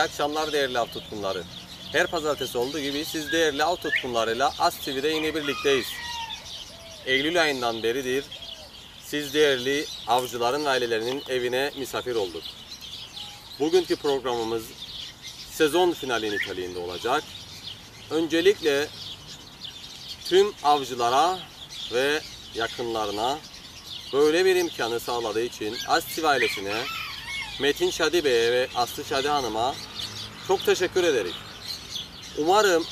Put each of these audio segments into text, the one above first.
İyi akşamlar değerli av tutkunları. Her pazartesi olduğu gibi siz değerli av tutkunlarıyla As TV'de yine birlikteyiz. Eylül ayından beridir siz değerli avcıların ailelerinin evine misafir olduk. Bugünkü programımız sezon finali niteliğinde olacak. Öncelikle tüm avcılara ve yakınlarına böyle bir imkanı sağladığı için Astiv ailesine, Metin Şadi Bey'e ve Aslı Şadi Hanım'a çok teşekkür ederiz. Umarım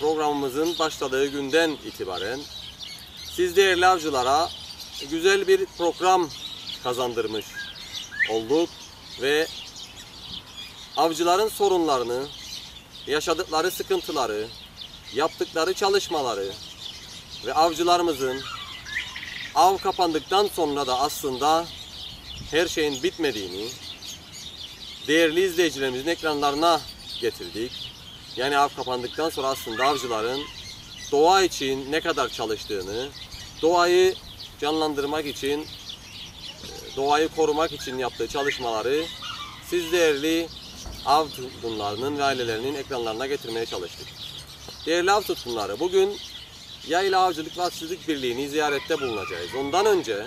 programımızın başladığı günden itibaren siz değerli avcılara güzel bir program kazandırmış olduk ve avcıların sorunlarını, yaşadıkları sıkıntıları, yaptıkları çalışmaları ve avcılarımızın av kapandıktan sonra da aslında her şeyin bitmediğini değerli izleyicilerimizin ekranlarına getirdik. Yani av kapandıktan sonra aslında avcıların doğa için ne kadar çalıştığını, doğayı canlandırmak için, e, doğayı korumak için yaptığı çalışmaları siz değerli av tutkunlarının ve ailelerinin ekranlarına getirmeye çalıştık. Değerli av tutkunları, bugün Yayla Avcılık ve Atçılık Birliği'ni ziyarette bulunacağız. Ondan önce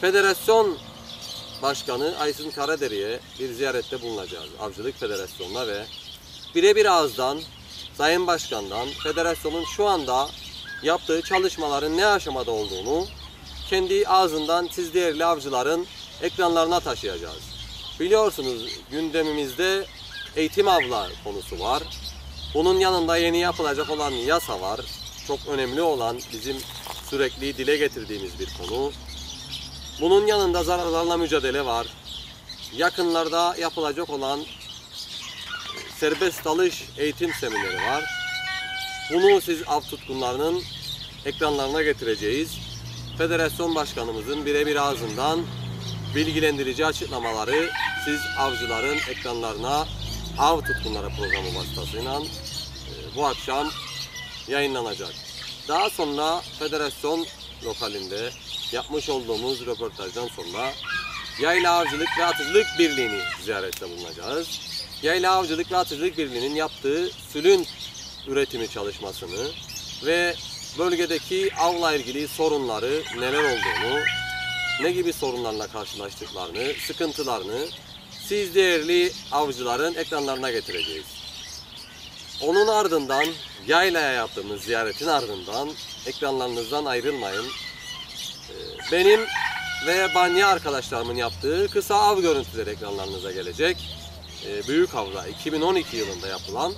Federasyon Başkanı Aysin Karaderi'ye bir ziyarette bulunacağız. Avcılık Federasyonu'na ve birebir ağızdan Sayın Başkan'dan federasyonun şu anda yaptığı çalışmaların ne aşamada olduğunu kendi ağzından siz değerli avcıların ekranlarına taşıyacağız. Biliyorsunuz gündemimizde eğitim avla konusu var. Bunun yanında yeni yapılacak olan yasa var. Çok önemli olan bizim sürekli dile getirdiğimiz bir konu. Bunun yanında zararlarla mücadele var. Yakınlarda yapılacak olan serbest dalış eğitim semineri var. Bunu siz av tutkunlarının ekranlarına getireceğiz. Federasyon Başkanımızın birebir ağzından bilgilendirici açıklamaları siz avcıların ekranlarına av tutkunları programı vasıtasıyla e, bu akşam yayınlanacak. Daha sonra federasyon lokalinde yapmış olduğumuz röportajdan sonra Yayla Avcılık ve Atıcılık Birliği'ni ziyarette bulunacağız. Yayla Avcılık ve Atıcılık Birliği'nin yaptığı sülün üretimi çalışmasını ve bölgedeki avla ilgili sorunları neler olduğunu, ne gibi sorunlarla karşılaştıklarını, sıkıntılarını siz değerli avcıların ekranlarına getireceğiz. Onun ardından yaylaya yaptığımız ziyaretin ardından ekranlarınızdan ayrılmayın. Benim ve Banya arkadaşlarımın yaptığı kısa av görüntüleri ekranlarınıza gelecek. Ee, Büyük Av'da 2012 yılında yapılan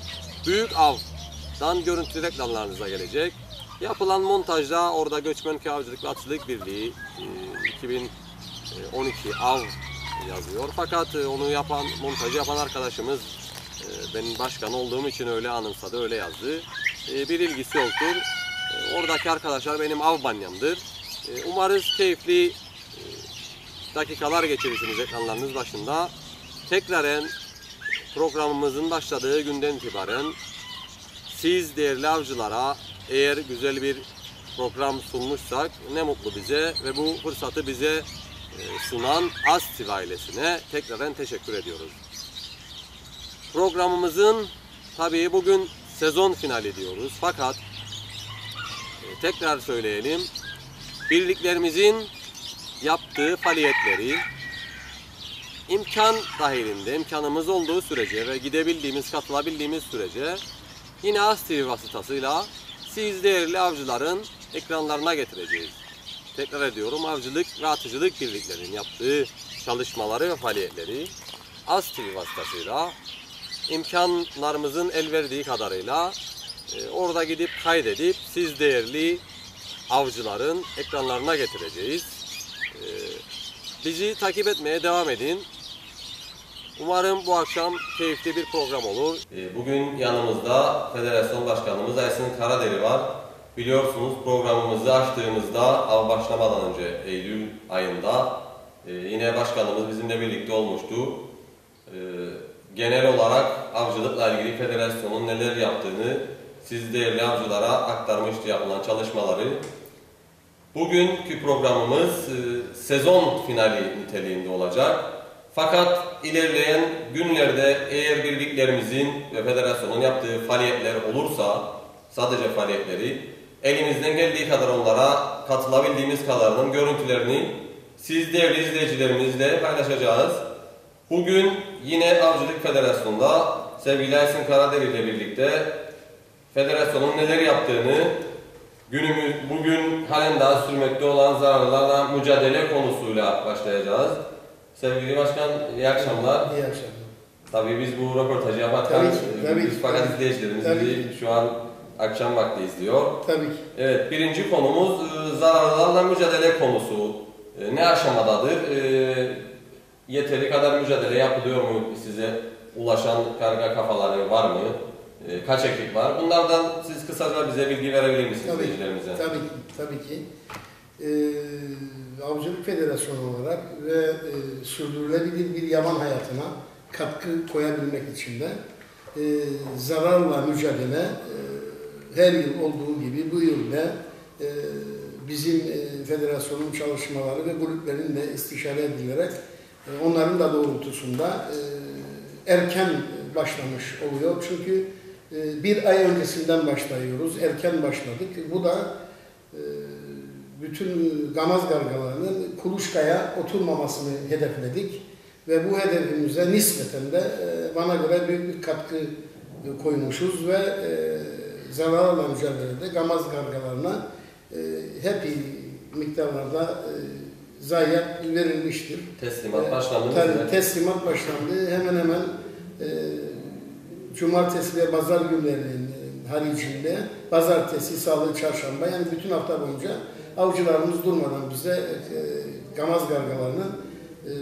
Büyük Av'dan görüntü ekranlarınıza gelecek. Yapılan montajda orada Göçmen Avcılık ve Atçılık Birliği e, 2012 Av yazıyor. Fakat e, onu yapan, montajı yapan arkadaşımız e, benim başkan olduğum için öyle anımsadı, öyle yazdı. E, Bir ilgisi yoktur. E, Oradaki arkadaşlar benim av banyamdır. E, Umarız keyifli e, dakikalar geçirirsiniz ekranlarınız başında. Tekraren programımızın başladığı günden itibaren siz değerli avcılara eğer güzel bir program sunmuşsak ne mutlu bize ve bu fırsatı bize e, sunan Astiv ailesine tekraren teşekkür ediyoruz. Programımızın tabii bugün sezon finali diyoruz fakat e, tekrar söyleyelim birliklerimizin yaptığı faaliyetleri imkan dahilinde, imkanımız olduğu sürece ve gidebildiğimiz, katılabildiğimiz sürece yine As TV vasıtasıyla siz değerli avcıların ekranlarına getireceğiz. Tekrar ediyorum avcılık ve atıcılık birliklerinin yaptığı çalışmaları ve faaliyetleri As TV vasıtasıyla imkanlarımızın el verdiği kadarıyla e, orada gidip kaydedip siz değerli avcıların ekranlarına getireceğiz. E, bizi takip etmeye devam edin. Umarım bu akşam keyifli bir program olur. Ee, Bugün yanımızda Federasyon Başkanımız Aysin Karaderi var. Biliyorsunuz programımızı açtığımızda av başlamadan önce Eylül ayında e, yine başkanımız bizimle birlikte olmuştu. E, Genel olarak avcılıkla ilgili federasyonun neler yaptığını siz değerli avcılara aktarmıştı yapılan çalışmaları. Bugünkü programımız e, sezon finali niteliğinde olacak. Fakat ilerleyen günlerde eğer birliklerimizin ve federasyonun yaptığı faaliyetler olursa sadece faaliyetleri elimizden geldiği kadar onlara katılabildiğimiz kadarının görüntülerini siz değerli izleyicilerimizle paylaşacağız. Bugün yine Avcılık Federasyonu'nda sevgili Aysin Karaderi ile birlikte federasyonun neler yaptığını günümüz bugün halen daha sürmekte olan zararlarla mücadele konusuyla başlayacağız. Sevgili Başkan iyi akşamlar. İyi akşamlar. Tabii biz bu röportajı yaparken Tabii ki, tabii biz ki, fakat tabii izleyicilerimiz Tabii bizi ki. şu an akşam vakti izliyor. Tabii ki. Evet, birinci konumuz e, zararlarla mücadele konusu. E, Ne aşamadadır? E, Yeteri kadar mücadele yapılıyor mu size? Ulaşan karga kafaları var mı? E, Kaç ekip var? Bunlardan siz kısaca bize bilgi verebilir misiniz Tabii, izleyicilerimize? tabii ki. Tabii ki. Ee, Avcılık Federasyonu olarak ve e, sürdürülebilir bir yaban hayatına katkı koyabilmek için de e, zararla mücadele e, her yıl olduğu gibi bu yıl da e, bizim e, federasyonun çalışmaları ve kulüplerin de istişare edilerek e, onların da doğrultusunda e, erken başlamış oluyor. Çünkü bir ay öncesinden başlıyoruz. Erken başladık. Bu da e, bütün gamaz gargalarının kuluçkaya oturmamasını hedefledik. Ve bu hedefimize nispeten de e, bana göre büyük bir katkı koymuşuz ve e, zararla mücadelede gamaz gargalarına hep miktarlarda zayiat verilmiştir. Teslimat Ee, başlandı mı? Teslimat başlandı. Hemen hemen cumartesi ve pazar günlerinin e, haricinde pazartesi, salı, çarşamba yani bütün hafta boyunca avcılarımız durmadan bize e, gamaz gargalarının e,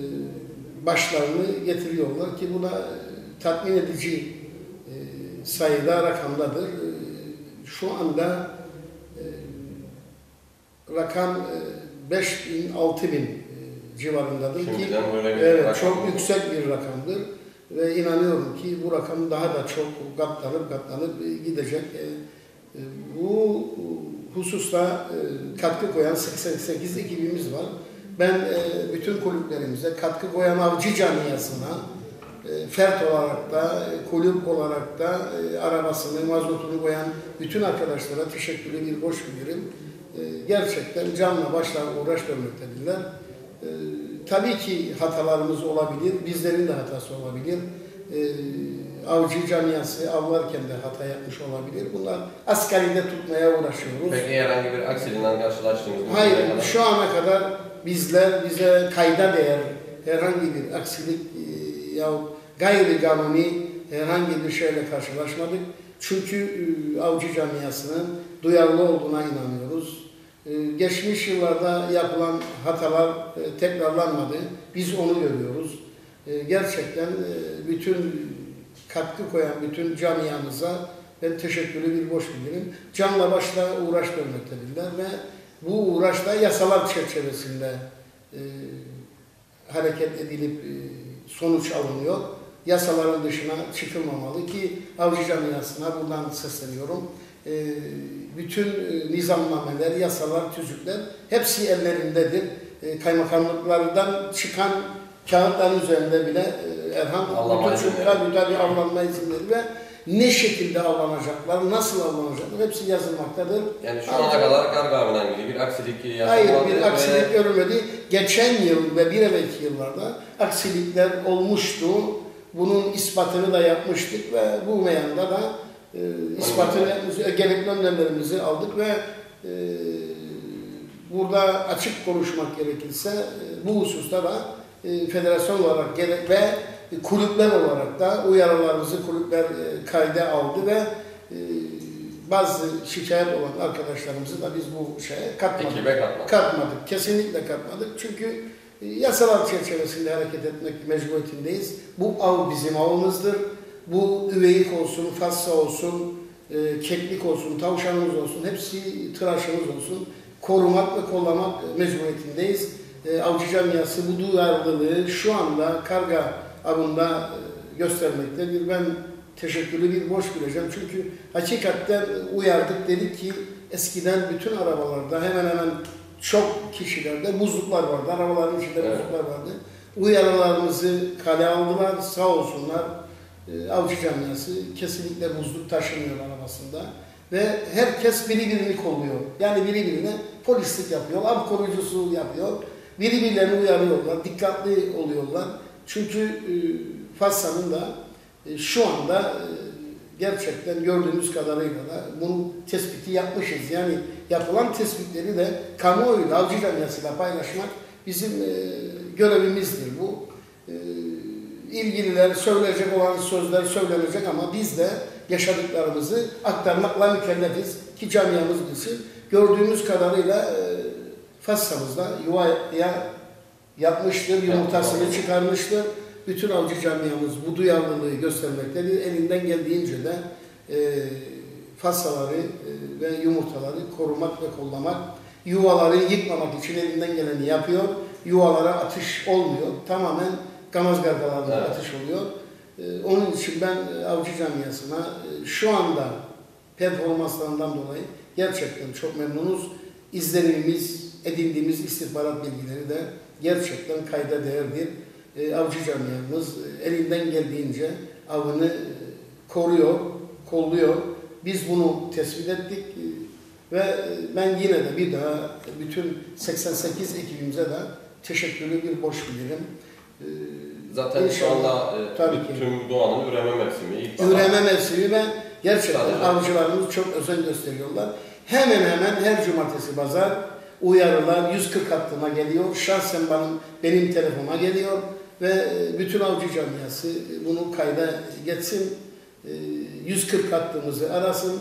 başlarını getiriyorlar ki bu da e, tatmin edici e, sayıda rakamdadır. E, şu anda e, rakam e, 5 bin, 6 bin e, civarındadır ki Şimdiden bir Evet, çok yüksek bir rakamdır ve inanıyorum ki bu rakam daha da çok katlanıp katlanıp gidecek. E, e, Bu hususta e, katkı koyan 88 ekibimiz var. Ben e, bütün kulüplerimize katkı koyan avcı camiasına e, fert olarak da, e, kulüp olarak da e, arabasını, mazotunu koyan bütün arkadaşlara teşekkürlü bir hoş bilirim. E, Gerçekten canla başla uğraş vermektedirler. Tabii ki hatalarımız olabilir, bizlerin de hatası olabilir. E, avcı camiası avlarken de hata yapmış olabilir. Bunlar asgaride tutmaya uğraşıyoruz. Peki herhangi bir aksilinden karşılaştınız mı? Hayır, şu ana kadar bizler bize kayda değer herhangi bir aksilik e, ya gayri kanuni herhangi bir şeyle karşılaşmadık. Çünkü e, avcı camiasının duyarlı olduğuna inanıyoruz. E, Geçmiş yıllarda yapılan hatalar e, tekrarlanmadı. Biz onu görüyoruz. E, Gerçekten e, bütün katkı koyan bütün camiamıza ben teşekkürlü bir boş bilirim. Canla başla uğraş vermektedirler ve bu uğraşta yasalar çerçevesinde e, hareket edilip e, sonuç alınıyor. Yasaların dışına çıkılmamalı ki avcı camiasına buradan sesleniyorum. E, bütün e, nizamnameler, yasalar, tüzükler hepsi ellerindedir. E, kaymakamlıklardan çıkan kağıtların üzerinde bile e, Erhan bütün çocuklar tabii avlanma izinleri ve ne şekilde avlanacaklar, nasıl avlanacaklar hepsi yazılmaktadır. Yani şu ana kadar karga ilgili bir aksilik yaşanmadı. Hayır bir ve- aksilik görülmedi. Geçen yıl ve bir evvelki yıllarda aksilikler olmuştu. Bunun ispatını da yapmıştık ve bu meyanda da e, ispatını e, gerekli önlemlerimizi aldık ve e, burada açık konuşmak gerekirse e, bu hususta da e, federasyon olarak gerek ve kulüpler olarak da uyarılarımızı kulüpler e, kayda aldı ve e, bazı şikayet olan arkadaşlarımızı da biz bu şeye katmadık. Ekibe katmadık. Katmadık. Kesinlikle katmadık. Çünkü yasalar çerçevesinde hareket etmek mecburiyetindeyiz. Bu av bizim avımızdır. Bu üveyik olsun, fassa olsun, e, keklik olsun, tavşanımız olsun, hepsi tıraşımız olsun. Korumak ve kollamak mecburiyetindeyiz. E, avcı camiası bu duyarlılığı şu anda karga avında e, göstermektedir. Ben teşekkürlü bir borç bileceğim. Çünkü hakikaten uyardık dedik ki eskiden bütün arabalarda hemen hemen çok kişilerde buzluklar vardı. Arabaların içinde Evet. buzluklar vardı. Uyarılarımızı kale aldılar. Sağ olsunlar. E, camiası kesinlikle buzluk taşımıyor arabasında. Ve herkes biri birini kolluyor. Yani biri birine polislik yapıyor, av koruyucusu yapıyor. Biri birilerini uyarıyorlar, dikkatli oluyorlar. Çünkü e, Fassa'nın da e, şu anda e, gerçekten gördüğümüz kadarıyla da bunu tespiti yapmışız. Yani yapılan tespitleri de kamuoyuyla, avcı camiasıyla paylaşmak bizim e, görevimizdir bu. E, ilgililer söyleyecek olan sözler söylenecek ama biz de yaşadıklarımızı aktarmakla mükellefiz ki camiamız bilsin. Gördüğümüz kadarıyla e, Fassa'mızda yuvaya yapmıştır, yumurtasını çıkarmıştır. Bütün avcı camiamız bu duyarlılığı göstermektedir. Elinden geldiğince de e, fassaları e, ve yumurtaları korumak ve kollamak, yuvaları yıkmamak için elinden geleni yapıyor. Yuvalara atış olmuyor. Tamamen gamaz gargalarına Evet. atış oluyor. E, onun için ben e, avcı camiasına e, şu anda performanslarından dolayı gerçekten çok memnunuz. İzlenimimiz, edindiğimiz istihbarat bilgileri de gerçekten kayda değerdir. E, avcı camiamız e, elinden geldiğince avını koruyor, kolluyor. Biz bunu tespit ettik ve ben yine de bir daha bütün 88 ekibimize de teşekkürlü bir borç bilirim. E, Zaten şu İnşallah. anda e, Tabii ki. tüm doğanın üreme mevsimi. ilkbahar. Üreme mevsimi ve gerçekten Sadece. avcılarımız çok özen gösteriyorlar. Hemen hemen her cumartesi pazar uyarılar 140 hattına geliyor. Şahsen benim, benim telefona geliyor ve e, bütün avcı camiası bunu kayda geçsin. E, 140 hattımızı arasın.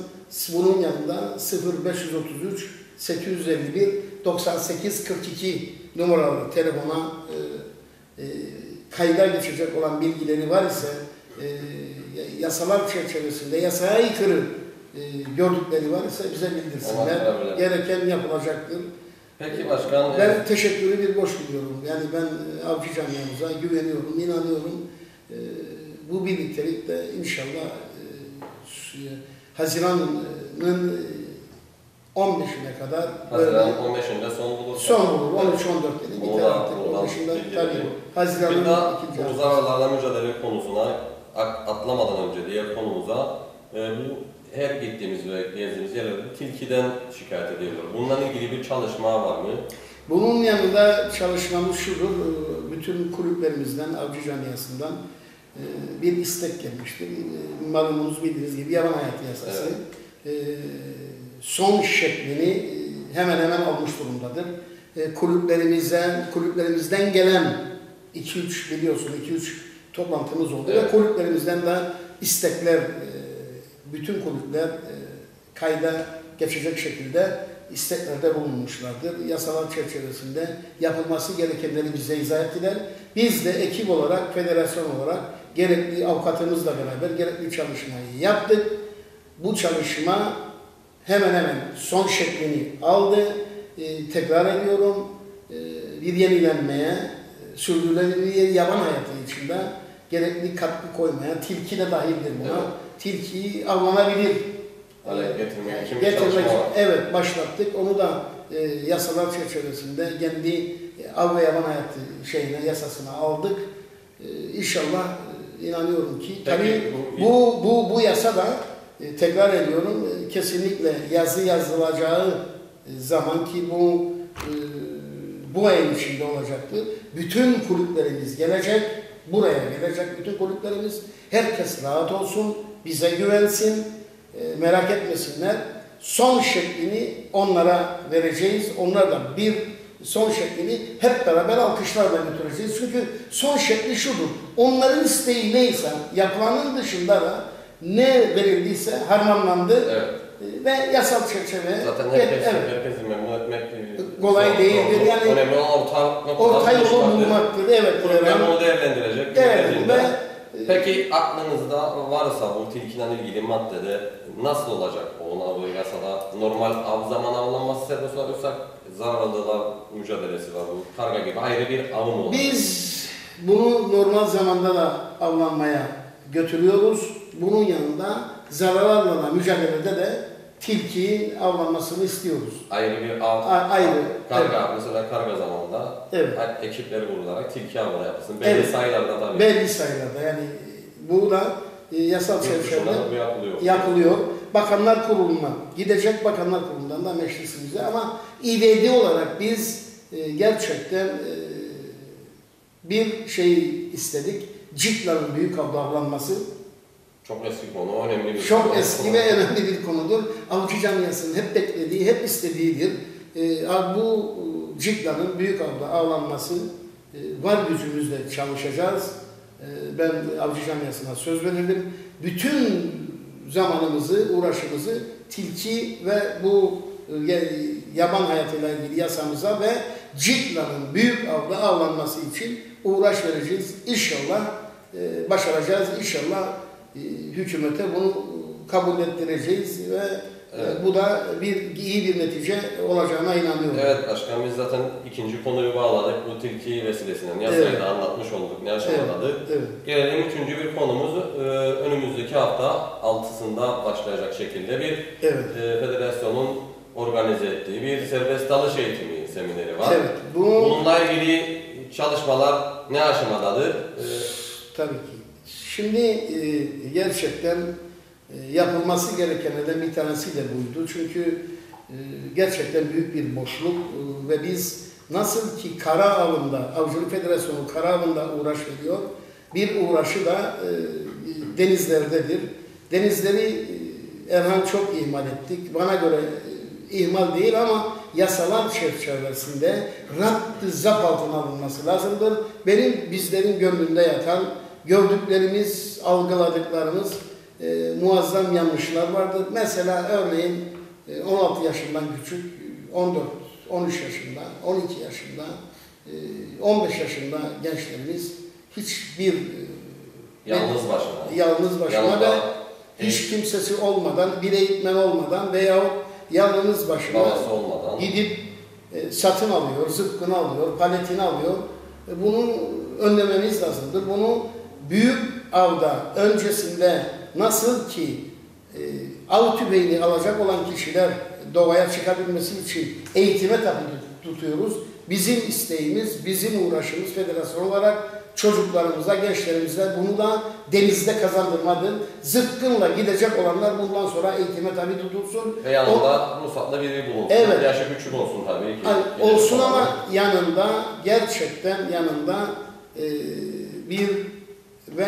Bunun yanında 0533 851 98 42 numaralı telefona e, e, kayda geçecek olan bilgileri var ise e, yasalar çerçevesinde yasaya aykırı e, gördükleri var ise bize bildirsinler. Gereken yapılacaktır. Peki başkan, e, Ben teşekkürü bir borç biliyorum. Yani ben e, avcı camiamıza güveniyorum, inanıyorum. E, bu birliktelik de inşallah e, Haziran'ın e, 15'ine kadar Haziran 15'inde son bulur. son bulur. 13-14 dedi. Onu Bir da tarafta buradan 15'inde bilgi tabii. Haziran'ın ikinci bu haftası. zararlarla mücadele konusuna atlamadan önce diğer konumuza e, bu her gittiğimiz ve gezdiğimiz yerlerde tilkiden şikayet ediyorlar. Bununla ilgili bir çalışma var mı? Bunun yanında çalışmamız şudur, e, bütün kulüplerimizden, avcı camiasından e, bir istek gelmiştir. E, Malumunuz bildiğiniz gibi yaban hayatı yasası e, son şeklini e, hemen hemen almış durumdadır. E, Kulüplerimizden, kulüplerimizden gelen 2-3 biliyorsun 2-3 toplantımız oldu Evet. ve kulüplerimizden de istekler, e, bütün kulüpler e, kayda geçecek şekilde isteklerde bulunmuşlardır. Yasalar çerçevesinde yapılması gerekenleri bize izah ettiler. Biz de ekip olarak, federasyon olarak gerekli avukatımızla beraber gerekli çalışmayı yaptık. Bu çalışma hemen hemen son şeklini aldı. Ee, tekrar ediyorum, ee, bir yenilenmeye, e, sürdürülebilir yaban hayatı içinde gerekli katkı koymaya, tilki de dahildir buna. Evet. Tilkiyi avlanabilir Evet. getirmek için Getirmek. Evet başlattık. Onu da e, yasalar çerçevesinde kendi e, av ve yaban hayatı şeyine yasasına aldık. E, inşallah e, inanıyorum ki tabii bu- bu bu bu yasa da e, tekrar ediyorum e, kesinlikle yazı yazılacağı e, zaman ki bu bu ayın içinde olacaktır. Bütün kulüplerimiz gelecek. Buraya gelecek bütün kulüplerimiz. Herkes rahat olsun. Bize güvensin. merak etmesinler. Son şeklini onlara vereceğiz. Onlar da bir son şeklini hep beraber alkışlarla götüreceğiz. Çünkü son şekli şudur. Onların isteği neyse yapılanın dışında da ne verildiyse harmanlandı Evet. e, ve yasal çerçeve Zaten herkes, evet. herkesi memnun etmek e, Kolay değildir. Yani Önemli olan orta orta yolu bulmaktır. Evet, program. bunu değerlendirecek. Evet, ve Peki aklınızda varsa bu tilkiden ilgili maddede nasıl olacak o avı yasada? Normal av zaman avlanması serbest yoksa zararlılar mücadelesi var bu karga gibi ayrı bir av mı olacak? Biz bunu normal zamanda da avlanmaya götürüyoruz. Bunun yanında zararlarla da mücadelede de tilkinin avlanmasını istiyoruz. Ayrı bir av, A- ayrı, karga, mesela karga zamanında Evet. ekipleri kurularak tilki avına yapılsın. Belli Evet. sayılarda tabii. Belli sayılarda yani bu da e, yasal çerçevede yapılıyor. yapılıyor. Bakanlar Kurulu'na gidecek Bakanlar Kurulu'ndan da meclisimize ama İVD olarak biz e, gerçekten e, bir şey istedik. Ciklan'ın büyük avlanması Çok eski konu, önemli bir çok konu. eski ve önemli bir konudur. Avcı camiasının hep beklediği, hep istediğidir. E, bu Ciklan'ın büyük avda avlanması e, var gücümüzle çalışacağız. E, ben avcı camiasına söz verirdim. Bütün zamanımızı, uğraşımızı tilki ve bu e, ya- yaban hayatıyla ilgili yasamıza ve Ciklan'ın büyük avda avlanması için uğraş vereceğiz. İnşallah e, başaracağız. İnşallah hükümete bunu kabul ettireceğiz ve e, Evet. bu da bir iyi bir netice olacağına inanıyorum. Evet başkan biz zaten ikinci konuyu bağladık. Bu tilki vesilesiyle yasayı Evet. da anlatmış olduk ne aşamadadır. Evet. Gelelim üçüncü bir konumuz e, önümüzdeki hafta altısında başlayacak şekilde bir Evet. e, federasyonun organize ettiği bir serbest dalış eğitimi semineri var. Evet. Bu Bununla ilgili çalışmalar ne aşamadadır? E, tabii ki. Şimdi e, gerçekten e, yapılması gerekenlerden bir tanesi de buydu. Çünkü e, gerçekten büyük bir boşluk e, ve biz nasıl ki kara avında, Avcılık Federasyonu kara avında uğraş veriyor, bir uğraşı da e, denizlerdedir. Denizleri e, Erhan çok ihmal ettik. Bana göre e, ihmal değil ama yasalar çerçevesinde rapt zap altına alınması lazımdır. Benim bizlerin gönlünde yatan gördüklerimiz, algıladıklarımız e, muazzam yanlışlar vardır. Mesela örneğin e, 16 yaşından küçük, 14, 13 yaşında, 12 yaşında, e, 15 yaşında gençlerimiz hiçbir e, yalnız başına. yalnız başına ve hiç kimsesi olmadan, bir eğitmen olmadan veyahut yalnız başına olmadan. gidip e, satın alıyor, zıpkını alıyor, paletini alıyor. E, Bunun önlememiz lazımdır. Bunu büyük avda öncesinde nasıl ki e, av tüfeğini alacak olan kişiler doğaya çıkabilmesi için eğitime tabi tutuyoruz. Bizim isteğimiz, bizim uğraşımız federasyon olarak çocuklarımıza, gençlerimize bunu da denizde kazandırmadır. Zıpkınla gidecek olanlar bundan sonra eğitime tabi tutulsun. Ve yanında ruhsatlı biri bulunsun. Evet. Yaşı küçük olsun tabii ki. Gelecek olsun ama yanında gerçekten yanında e, bir ve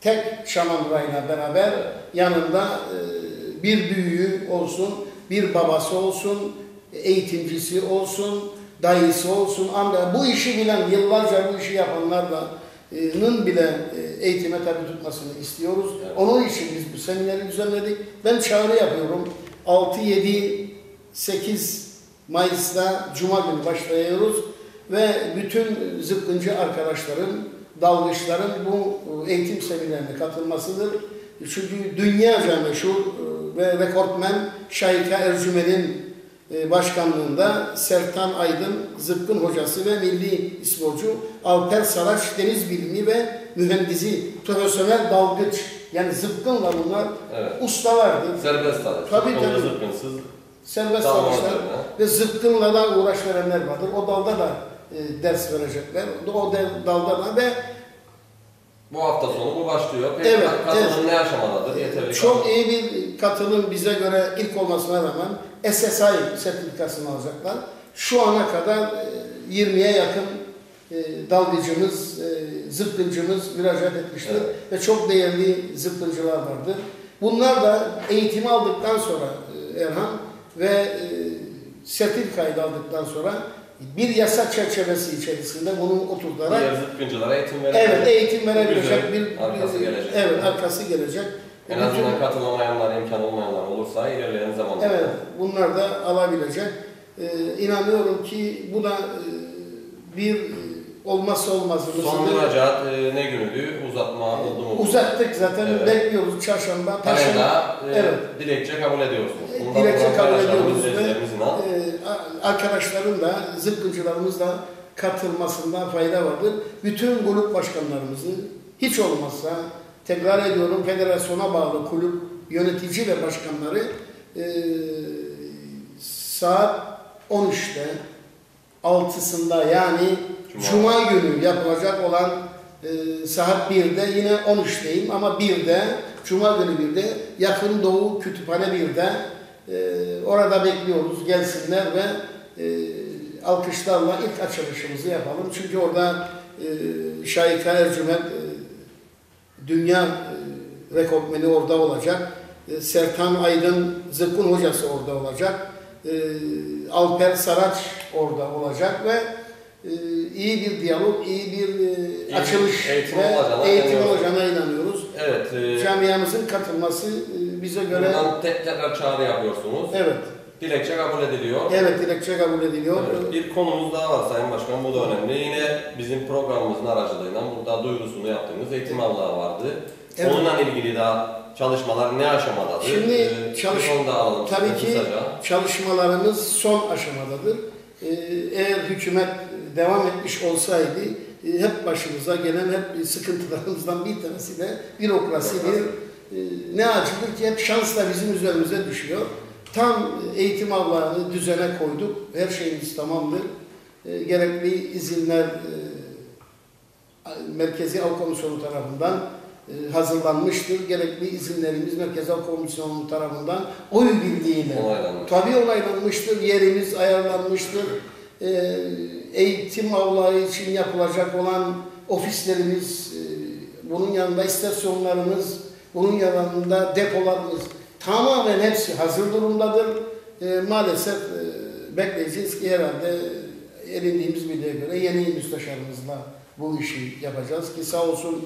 tek şamandırayla beraber yanında e, bir büyüğü olsun, bir babası olsun, eğitimcisi olsun, dayısı olsun, amca bu işi bilen, yıllarca bu işi yapanlarla nın bile e, eğitime tabi tutmasını istiyoruz. Evet. Onun için biz bu semineri düzenledik. Ben çağrı yapıyorum. 6, 7, 8 Mayıs'ta Cuma günü başlıyoruz ve bütün zıpkıncı arkadaşların, dalgıçların bu eğitim seminerine katılmasıdır. Çünkü dünyaca meşhur e, ve rekortmen Şahika Ercümen'in e, başkanlığında Sertan Aydın zıpkın hocası ve milli sporcu Alper Saraç deniz bilimi ve mühendisi profesyonel dalgıç yani zıpkınla bunlar Evet. ustalardır. Serbest dalış. Tabii, tabii. zıpkınsız. Serbest üzerine. ve zıpkınla da uğraş verenler vardır. O dalda da e, ders verecekler. O dalda da ve Bu hafta sonu bu başlıyor. Peki Evet, katılım evet. ne aşamadadır? Yeterli Çok katılım. iyi bir katılım bize göre ilk olmasına rağmen SSI sertifikasını alacaklar. Şu ana kadar e, 20'ye yakın e, dalgıcımız, e, zıpkıncımız müracaat etmiştir. Evet. Ve çok değerli zıpkıncılar vardır. Bunlar da eğitimi aldıktan sonra e, Erhan ve e, sertifikayı aldıktan sonra bir yasa çerçevesi içerisinde bunun oturtarak Diğer zıpkıncılara eğitim verecek. Evet, eğitim verebilecek bir arkası gelecek. Evet, arkası gelecek. En Bütün- azından katılamayanlar, imkan olmayanlar olursa ilerleyen zamanlarda. Evet, bunlar da alabilecek. Ee, inanıyorum ki bu da e, bir olmazsa olmazımız. Son müracaat e, ne günüydü? Uzatma oldu mu? Uzattık zaten, Evet. bekliyoruz çarşamba. Perşembe, e, Evet. dilekçe kabul ediyorsunuz. Bundan dilekçe kabul ediyoruz ve e, arkadaşların da, zıpkıncılarımız da katılmasında fayda vardır. Bütün kulüp başkanlarımızı hiç olmazsa tekrar ediyorum federasyona bağlı kulüp yönetici ve başkanları e, saat 13'te 6'sında yani Cuma. Cuma, günü yapılacak olan e, saat 1'de yine 13'teyim ama 1'de Cuma günü 1'de Yakın Doğu Kütüphane 1'de e, orada bekliyoruz gelsinler ve e, alkışlarla ilk açılışımızı yapalım. Çünkü orada e, Şahika Ercüment e, dünya e, rekortmeni orada olacak. E, Sertan Aydın Zıkkın hocası orada olacak. E, Alper Saraç orada olacak ve e, iyi bir diyalog, iyi bir e, bir açılış eğitim ve olacağına eğitim inanıyoruz. olacağına inanıyoruz. Evet. E, Camiamızın katılması e, bize göre buradan tek tekrar çağrı yapıyorsunuz. evet, Dilekçe kabul ediliyor. evet dilekçe kabul ediliyor. Evet, Bir konumuz daha var Sayın Başkan, bu da önemli. Yine bizim programımızın aracılığıyla burada duyurusunu yaptığımız eğitim avlağı vardı. Evet. Onunla ilgili daha çalışmalar ne aşamadadır? Şimdi Ee, çalış- bir onu da alalım Tabii ki kısaca. çalışmalarımız son aşamadadır. Ee, Eğer hükümet devam etmiş olsaydı e, hep başımıza gelen hep sıkıntılarımızdan bir tanesi de bürokrasidir. Ee, Ne acıdır ki hep şans da bizim üzerimize düşüyor. Tam eğitim avlarını düzene koyduk. Her şeyimiz tamamdır. Ee, Gerekli izinler e, Merkezi Av Komisyonu tarafından e, hazırlanmıştır. Gerekli izinlerimiz Merkezi Av Komisyonu tarafından oy birliğiyle Onaylanmış. tabii onaylanmıştır. Yerimiz ayarlanmıştır. E, Eğitim avları için yapılacak olan ofislerimiz, e, bunun yanında istasyonlarımız, bunun yanında depolarımız tamamen hepsi hazır durumdadır. E, Maalesef e, bekleyeceğiz ki herhalde edindiğimiz bilgiye göre yeni müsteşarımızla bu işi yapacağız ki sağ olsun e,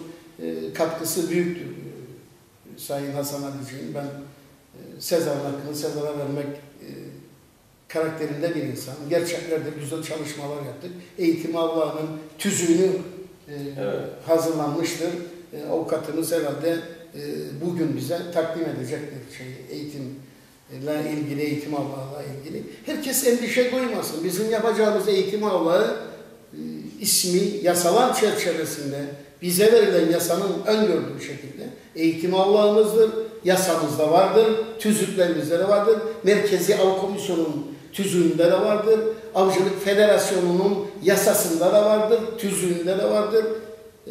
katkısı büyüktür. E, Sayın Hasan Alici'nin ben e, Sezar'ın hakkını Sezar'a vermek e, karakterinde bir insan. Gerçeklerde güzel çalışmalar yaptık. Eğitim avlarının tüzüğünü e, Evet. hazırlanmıştır. E, avukatımız herhalde e, bugün bize takdim edecektir şey, eğitimle ilgili, eğitim avlarla ilgili. Herkes endişe duymasın. Bizim yapacağımız eğitim avları e, ismi yasalar çerçevesinde bize verilen yasanın öngördüğü şekilde eğitim avlağımızdır. Yasamızda vardır, tüzüklerimizde de vardır. Merkezi Av Komisyonu'nun tüzüğünde de vardır. Avcılık Federasyonu'nun yasasında da vardır, tüzüğünde de vardır. Ee,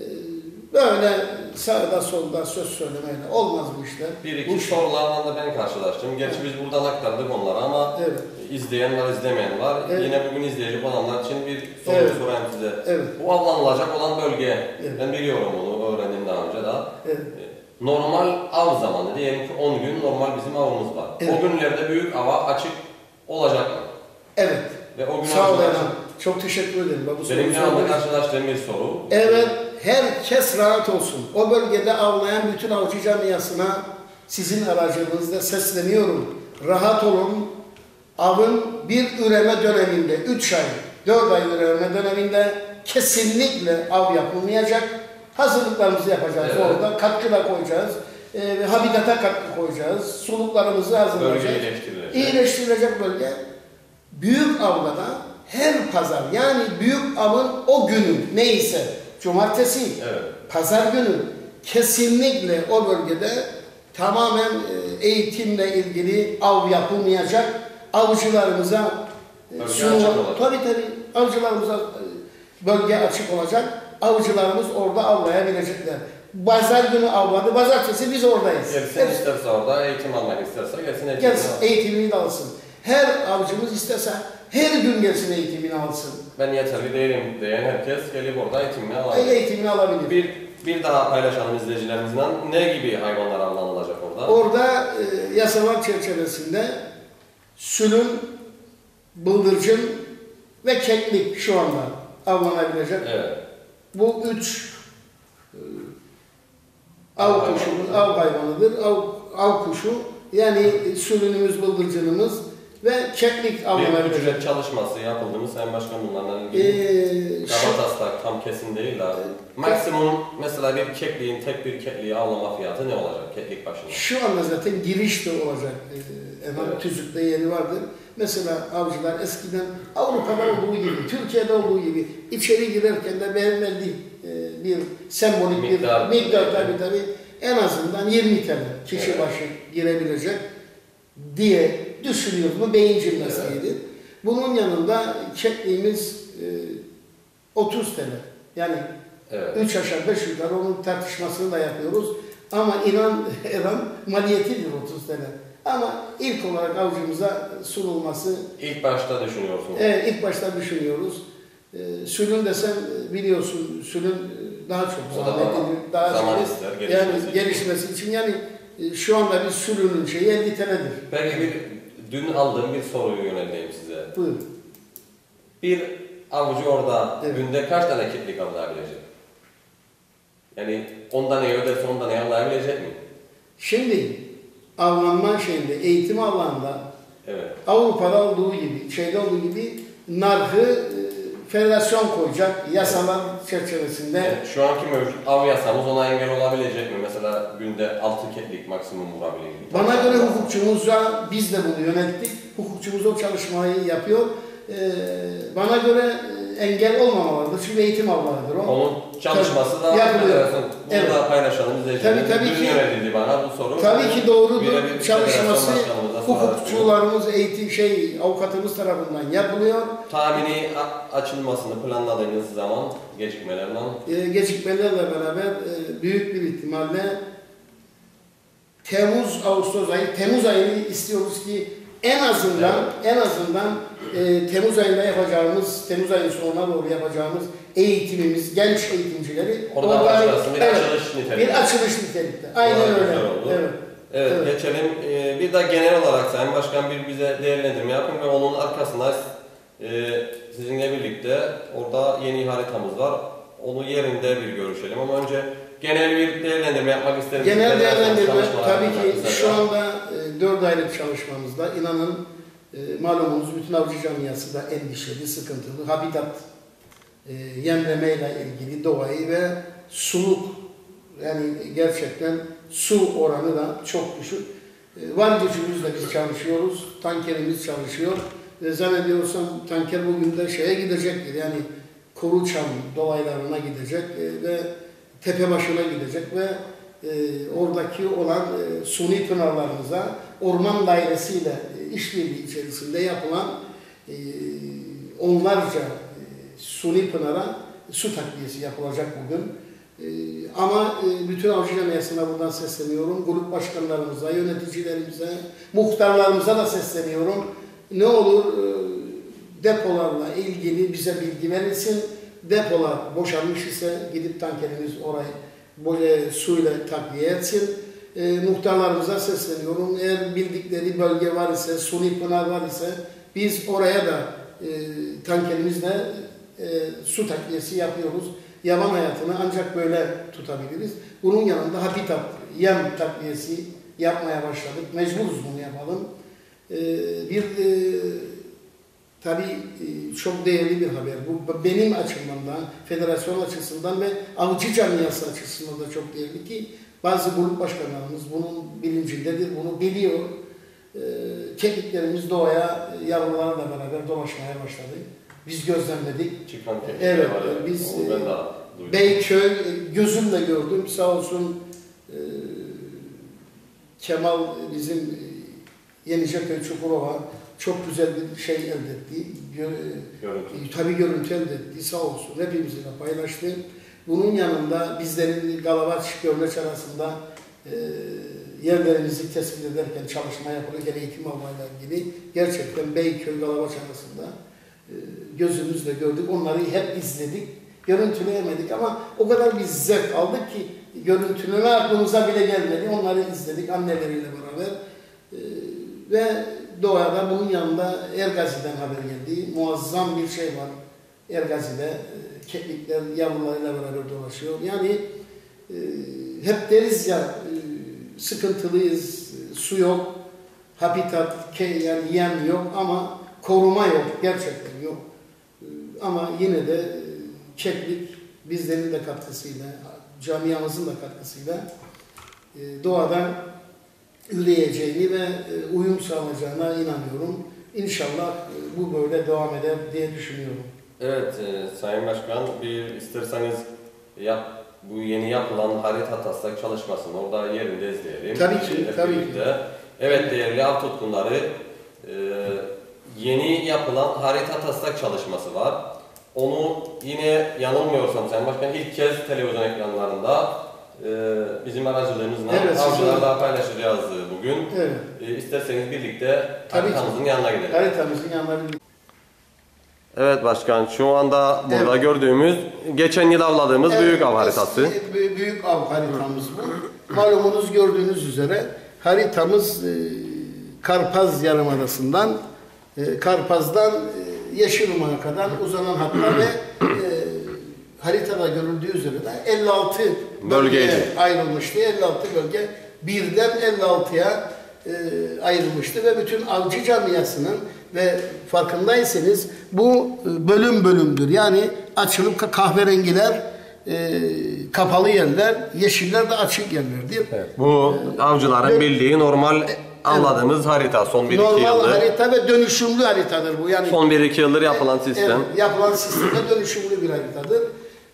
Böyle sağda solda söz söylemeyle olmaz bu işler. Bir Bu iki sorularla da ben karşılaştım. Gerçi biz buradan aktardık onları ama Evet. izleyen var, izlemeyen var. Evet. Yine bugün izleyecek olanlar için bir soru Evet. sorayım size. Evet. Bu avlanılacak olan bölge, Evet. ben biliyorum onu, öğrendim daha önce daha. Evet. Normal av zamanı diyelim ki 10 gün normal bizim avımız var. Evet. O günlerde büyük ava açık olacak mı? Evet. Ve o gün Sağ ol. Çok teşekkür ederim. Bu Benim için. karşılaştığım bir soru. Evet, herkes rahat olsun. O bölgede avlayan bütün avcı camiasına sizin aracılığınızla sesleniyorum. Rahat olun. Avın bir üreme döneminde, 3 ay, 4 ay üreme döneminde kesinlikle av yapılmayacak. Hazırlıklarımızı yapacağız Evet. orada. Katkı da koyacağız. E, habitata katkı koyacağız. Suluklarımızı hazırlayacağız. Bölge iyileştirilecek. İyileştirilecek bölge. Büyük avlada her pazar yani büyük avın o günü neyse cumartesi, Evet. pazar günü kesinlikle o bölgede tamamen e, eğitimle ilgili av yapılmayacak. Avcılarımıza e, olacak. Tabii tabii avcılarımıza e, bölge açık olacak. Avcılarımız orada avlayabilecekler. Pazar günü avladı, pazartesi biz oradayız. Gelsin Hepsi- isterse orada eğitim almak isterse gelsin eğitim Gelsin eğitimini de alsın. Her avcımız istese her gün gelsin eğitimini alsın. Ben yeterli değilim diyen herkes gelip orada eğitimini alabilir. Eğitimini alabilir. Bir, bir daha paylaşalım izleyicilerimizle. Ne gibi hayvanlar avlanılacak orada? Orada e, yasalar çerçevesinde sülün, bıldırcın ve keklik şu anda avlanabilecek. Evet. Bu üç e, av kuşumuz, av hayvanıdır. Av, av kuşu yani sülünümüz, bıldırcınımız ve keklik Bir avlanabilecek. ücret çalışması yapıldı mı Sayın Başkan bunlarla ilgili? Ee, şu- Kabataslak tam kesin değil de maksimum mesela bir kekliğin tek bir kekliği avlama fiyatı ne olacak keklik başına? Şu anda zaten giriş de olacak. Ee, hemen Evet. tüzükte yeri vardır. Mesela avcılar eskiden Avrupa'da olduğu gibi, Türkiye'de olduğu gibi içeri girerken de belirli e, bir sembolik Miktar. bir miktar tabii tabii en azından 20 TL kişi Evet. başı girebilecek. diye düşünüyoruz. Bu beyin jimnastiğidir. Bunun yanında çektiğimiz e, 30 TL. Yani Evet. 3 aşağı 5 yukarı onun tartışmasını da yapıyoruz. Ama inan Eren maliyetidir 30 TL. Ama ilk olarak avcımıza sunulması İlk başta düşünüyorsunuz. Evet, ilk başta düşünüyoruz. Ee, sülün desen e, biliyorsun sülün e, daha çok zahmetli, daha zaman zahmetli. ister, gelişmesi yani için. gelişmesi için yani e, şu anda bir sülünün şeyi 50 TL'dir. Peki bir dün aldığım bir soruyu yönelteyim size. Buyur. Bir avcı orada Evet. günde kaç tane keklik avlayabilecek? Yani 10 tane öderse 10 tane avlayabilecek mi? Şimdi avlanma şeyinde, eğitim alanında Evet. Avrupa'da olduğu gibi, şeyde olduğu gibi narhı e, federasyon koyacak yasalar çerçevesinde. Yani şu anki mevcut av yasamız ona engel olabilecek mi? Mesela günde 6 keklik maksimum vurabilir mi? Bana göre hukukçumuza biz de bunu yönettik. Hukukçumuz o çalışmayı yapıyor. Ee, bana göre e, engel olmamalıdır. Çünkü eğitim avlarıdır o. Onun çalışması da Yapılıyor. Bunu Evet. da paylaşalım izleyicilerimize. Tabii, tabii ki- yöneltildi bana bu soru. Tabii ki. Birebir Çalışması hukukçularımız, eğitim şey avukatımız tarafından yapılıyor. Tahmini açılmasını planladığınız zaman gecikmelerle Ee, gecikmelerle beraber e, büyük bir ihtimalle Temmuz, Ağustos ayı, Temmuz ayını istiyoruz ki en azından en azından e, Temmuz ayında yapacağımız, Temmuz ayının sonuna doğru yapacağımız eğitimimiz, genç eğitimcileri Orada başlasın, bir evet, açılış niteliğinde. Bir açılış nitelikte. Aynen Olay öyle. Evet. Evet, Evet. geçelim. Ee, bir de genel olarak Sayın Başkan bir bize değerlendirme yapın ve onun arkasında e, sizinle birlikte orada yeni haritamız var. Onu yerinde bir görüşelim ama önce genel bir değerlendirme yapmak isterim. Genel değerlendirme tabii ki şu anda e, dört aylık çalışmamızda inanın e, malumunuz bütün avcı camiası da endişeli, sıkıntılı. Habitat e, yemlemeyle ilgili doğayı ve suluk yani gerçekten su oranı da çok düşük. E, var gücümüzle biz çalışıyoruz. Tankerimiz çalışıyor. E, zannediyorsam tanker bugün de şeye gidecektir. Yani Koruçam dolaylarına gidecek e, ve tepe başına gidecek ve e, oradaki olan e, suni pınarlarımıza orman dairesiyle e, işbirliği içerisinde yapılan e, onlarca e, suni pınara su takviyesi yapılacak bugün. E, ama e, bütün avcı camiasına buradan sesleniyorum. Grup başkanlarımıza, yöneticilerimize, muhtarlarımıza da sesleniyorum. Ne olur e, depolarla ilgili bize bilgi verilsin. Depolar boşalmış ise gidip tankerimiz orayı böyle suyla takviye etsin. E, muhtarlarımıza sesleniyorum. Eğer bildikleri bölge var ise, suni pınar var ise biz oraya da e, tankerimizle e, su takviyesi yapıyoruz. Yaban hayatını ancak böyle tutabiliriz. Bunun yanında habitat, yem takviyesi yapmaya başladık. Mecburuz bunu yapalım. E, bir e, tabii e, çok değerli bir haber. Bu benim açımdan da, federasyon açısından ve avcı camiası açısından da çok değerli ki bazı grup başkanlarımız bunun bilincindedir, bunu biliyor. E, Kekiklerimiz doğaya yavrularla beraber dolaşmaya başladı. Biz gözlemledik. Çıkan Evet, var. evet. biz, e. Beyköy gözümle gördüm. Sağ olsun Kemal bizim Yeniceköy Çukurova çok güzel bir şey elde etti. Gö- e, Görüntü. Tabii görüntü elde etti sağ olsun. Hepimizle paylaştı. Bunun yanında bizlerin Galavaç Gölleç arasında e, yerlerimizi tespit ederken çalışma yapılırken eğitim almayla ilgili gerçekten Beyköy Galavaç arasında e, gözümüzle gördük. Onları hep izledik. Görüntüleyemedik ama o kadar bir zevk aldık ki görüntüleme aklımıza bile gelmedi. Onları izledik anneleriyle beraber. E, ve doğada bunun yanında Ergazi'den haber geldi. Muazzam bir şey var. Ergazi'de e, keklikler yavrularıyla beraber dolaşıyor. Yani e, hep deriz ya e, sıkıntılıyız, e, su yok, habitat, yani yem yok ama koruma yok, gerçekten yok. E, ama yine de e, keklik bizlerin de katkısıyla, camiamızın da katkısıyla e, doğadan üreyeceğini ve e, uyum sağlayacağına inanıyorum. İnşallah e, bu böyle devam eder diye düşünüyorum. Evet e, Sayın Başkan bir isterseniz yap, bu yeni yapılan harita taslak çalışmasını orada yerinde izleyelim. Tabii ki, Hep tabii ki. Evet değerli av tutkunları, e, yeni yapılan harita taslak çalışması var. Onu yine yanılmıyorsam Sayın Başkan ilk kez televizyon ekranlarında bizim aracılığımızla Evet, sizin- avcılarla paylaşacağız bugün. Evet. E, isterseniz birlikte haritamızın yanına gidelim. Haritamızın yanları Evet başkan şu anda burada Evet. gördüğümüz geçen yıl avladığımız Evet, büyük av haritası. Büyük av haritamız bu. Malumunuz gördüğünüz üzere haritamız e, Karpaz Yarımadası'ndan e, Karpaz'dan e, kadar uzanan hatta ve e, haritada görüldüğü üzere de 56 bölgeye Bölgeydi. ayrılmıştı. 56 bölge birden 56'ya e, ayrılmıştı ve bütün avcı camiasının ve farkındaysanız bu e, bölüm bölümdür. Yani açılıp ka- kahverengiler e, kapalı yerler, yeşiller de açık yerlerdir. Bu avcıların bildiği normal avladığımız harita son 1-2 Normal yıldır. harita ve dönüşümlü haritadır bu. Yani Son 1-2 yıldır yapılan sistem. Evet, yapılan sistemde dönüşümlü bir haritadır.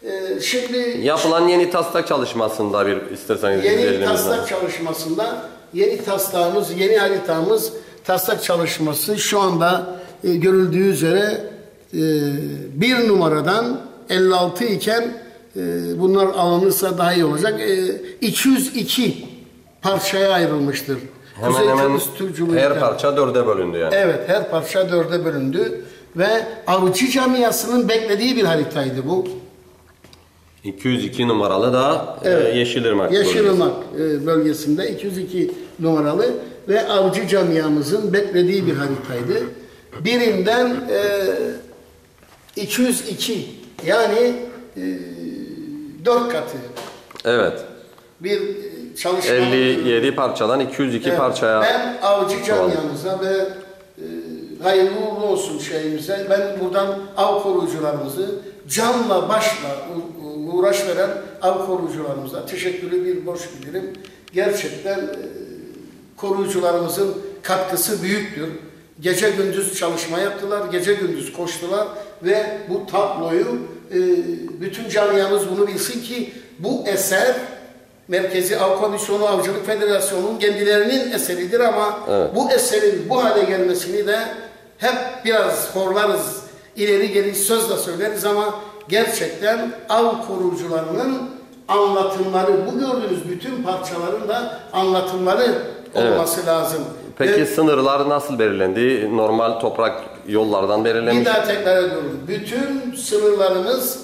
E, şimdi Yapılan yeni taslak çalışmasında bir isterseniz Yeni taslak çalışmasında yeni taslağımız, yeni haritamız taslak çalışması şu anda e, görüldüğü üzere e, bir numaradan 56 iken e, bunlar alınırsa daha iyi olacak. E, 202 parçaya ayrılmıştır. Hemen Kuzey hemen Kıbrıs Türk Cumhuriyeti. her parça dörde bölündü yani. Evet her parça dörde bölündü ve avcı camiasının beklediği bir haritaydı bu. 202 numaralı da Evet. e, Yeşilırmak. bölgesi. Yeşilırmak e, bölgesinde 202 numaralı ve avcı camiamızın beklediği bir haritaydı. Birinden e, 202 yani e, 4 katı Evet. bir e, çalışma. 57 parçadan 202 Evet, parçaya Ben avcı camiamıza ve e, hayırlı uğurlu olsun şeyimize ben buradan av koruyucularımızı canla başla uğraş veren av koruyucularımıza teşekkürü bir borç bilirim. Gerçekten e, koruyucularımızın katkısı büyüktür. Gece gündüz çalışma yaptılar, gece gündüz koştular ve bu tabloyu e, bütün camiamız bunu bilsin ki bu eser Merkezi Av Komisyonu Avcılık Federasyonu'nun kendilerinin eseridir ama Evet. bu eserin bu hale gelmesini de hep biraz horlarız, ileri geri sözle söyleriz ama gerçekten av koruyucularının anlatımları, bu gördüğünüz bütün parçaların da anlatımları olması lazım. Peki Ve sınırlar nasıl belirlendi? Normal toprak yollardan bir belirlenmiş. daha tekrar ediyorum. Bütün sınırlarımız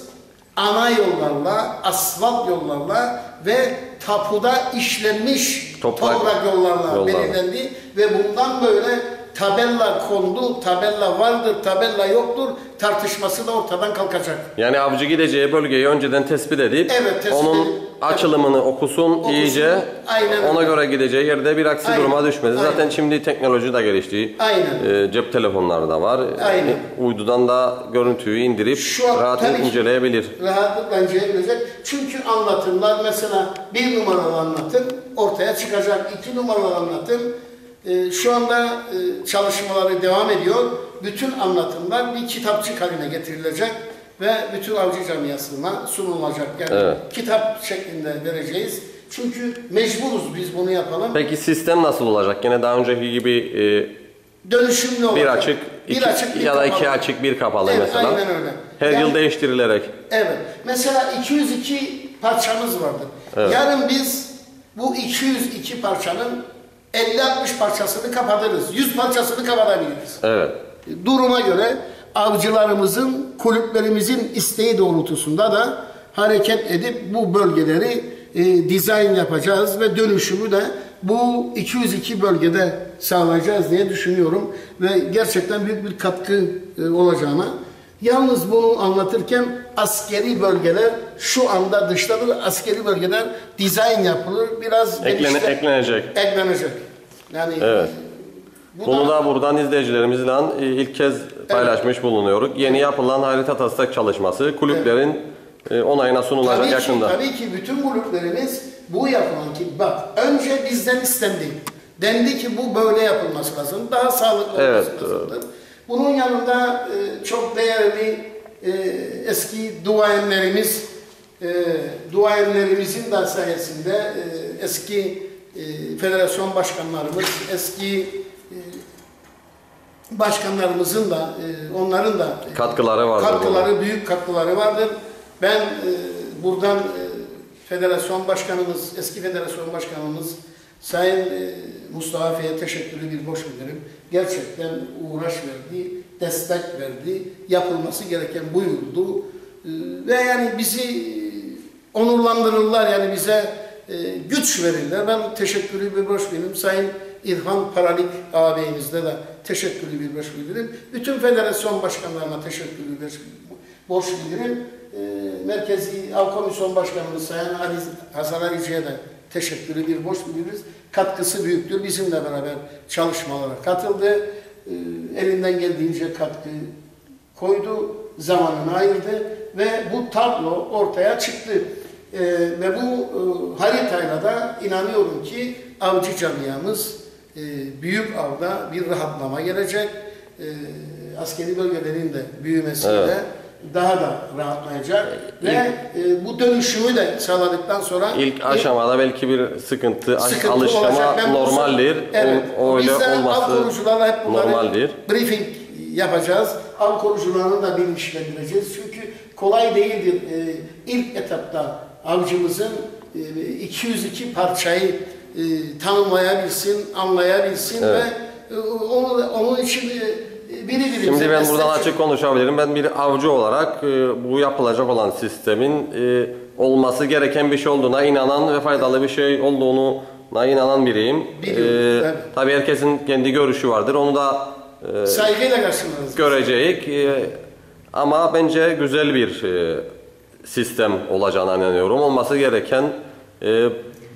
ana yollarla, asfalt yollarla ve tapuda işlenmiş Toprak toprak, yollarla yollarla. belirlendi ve bundan böyle tabella kondu, tabella vardır, tabella yoktur tartışması da ortadan kalkacak. Yani avcı gideceği bölgeyi önceden tespit edip Evet, tespit onun edip, açılımını okusun, Okusun, iyice aynen ona öyle. göre gideceği yerde bir aksi Aynen, duruma düşmez. Zaten aynen. şimdi teknoloji de gelişti. Aynen. Ee, cep telefonları da var. Aynen. Ee, Uydudan da görüntüyü indirip Şu an rahat inceleyebilir. rahatlıkla inceleyebilecek. Çünkü anlatımlar mesela bir numaralı anlatım ortaya çıkacak. iki numaralı anlatım e, şu anda e, çalışmaları devam ediyor. Bütün anlatımlar bir kitapçık haline getirilecek ve bütün avcı camiasına sunulacak. Yani Evet. kitap şeklinde vereceğiz. Çünkü mecburuz biz bunu yapalım. Peki sistem nasıl olacak? Yine daha önceki gibi e, Dönüşümlü olacak. bir açık, Bir iki, açık, bir ya da iki kapalı. açık, bir kapalı Evet, mesela. aynen öyle. Her Yani- yıl değiştirilerek. Evet. Mesela 202 parçamız vardı. Evet. Yarın biz bu 202 parçanın 50-60 parçasını kapatırız. 100 parçasını kapatabiliriz. Evet. Duruma göre avcılarımızın, kulüplerimizin isteği doğrultusunda da hareket edip bu bölgeleri e, dizayn yapacağız ve dönüşümü de bu 202 bölgede sağlayacağız diye düşünüyorum ve gerçekten büyük bir katkı e, olacağına Yalnız bunu anlatırken askeri bölgeler şu anda dışladır. Askeri bölgeler dizayn yapılır. Biraz Eklene, genişle- eklenecek. eklenecek. Yani Evet. bu Bunu da- da buradan izleyicilerimizle e, ilk kez paylaşmış bulunuyoruz. Yeni yapılan harita taslak çalışması kulüplerin e, onayına sunulacak Tabii yakında. ki, tabii ki bütün kulüplerimiz bu yapılan ki bak önce bizden istendi. Dendi ki bu böyle yapılması lazım. Daha sağlıklı Evet, olması lazımdır. Bunun yanında e, çok değerli e, eski duayenlerimiz e, duayenlerimizin de sayesinde e, eski e, federasyon başkanlarımız, eski e, başkanlarımızın da e, onların da e, Katkıları vardır Katkıları, büyük katkıları vardır. Ben e, buradan e, federasyon başkanımız, eski federasyon başkanımız Sayın e, Mustafa Bey'e teşekkürü bir boş bilirim. Gerçekten uğraş verdi, destek verdi, yapılması gereken buyurdu. E, ve yani bizi e, onurlandırırlar yani bize güç verirler. Ben teşekkürü bir borç bilirim. Sayın İrfan Paralik ağabeyimizde de teşekkürü bir borç bilirim. Bütün federasyon başkanlarına teşekkürü bir borç bilirim. E, Merkezi Av Komisyon Başkanımız Sayın Ali Hasan Alici'ye de teşekkürü bir borç biliriz. Katkısı büyüktür. Bizimle beraber çalışmalara katıldı. E, elinden geldiğince katkı koydu, zamanını ayırdı ve bu tablo ortaya çıktı. Ee, ve bu e, haritayla da inanıyorum ki avcı camiamız e, büyük avda bir rahatlama gelecek. Askeri bölgelerin de büyümesiyle Evet. Daha da rahatlayacak ve e, bu dönüşümü de sağladıktan sonra İlk aşamada belki bir sıkıntı, sıkıntı alışma olacak. Ben bunu- normaldir. Evet. O, öyle Biz de av olması korucularla hep bunları normaldir. briefing yapacağız. Av korucularını da bilinçlendireceğiz. Çünkü kolay değildir. Ee, ilk etapta avcımızın e, 202 parçayı e, tanımlayabilsin, anlayabilsin Evet. ve e, onu, onun için e, biri birimize Şimdi ben buradan açık konuşabilirim. Ben bir avcı olarak e, bu yapılacak olan sistemin e, olması gereken bir şey olduğuna inanan ve faydalı bir şey olduğunu inanan biriyim. Biliyorum, E, evet. Tabii herkesin kendi görüşü vardır. Onu da e, saygıyla karşılarız. görecek. E, ama bence güzel bir e, sistem olacağına inanıyorum. Olması gereken e,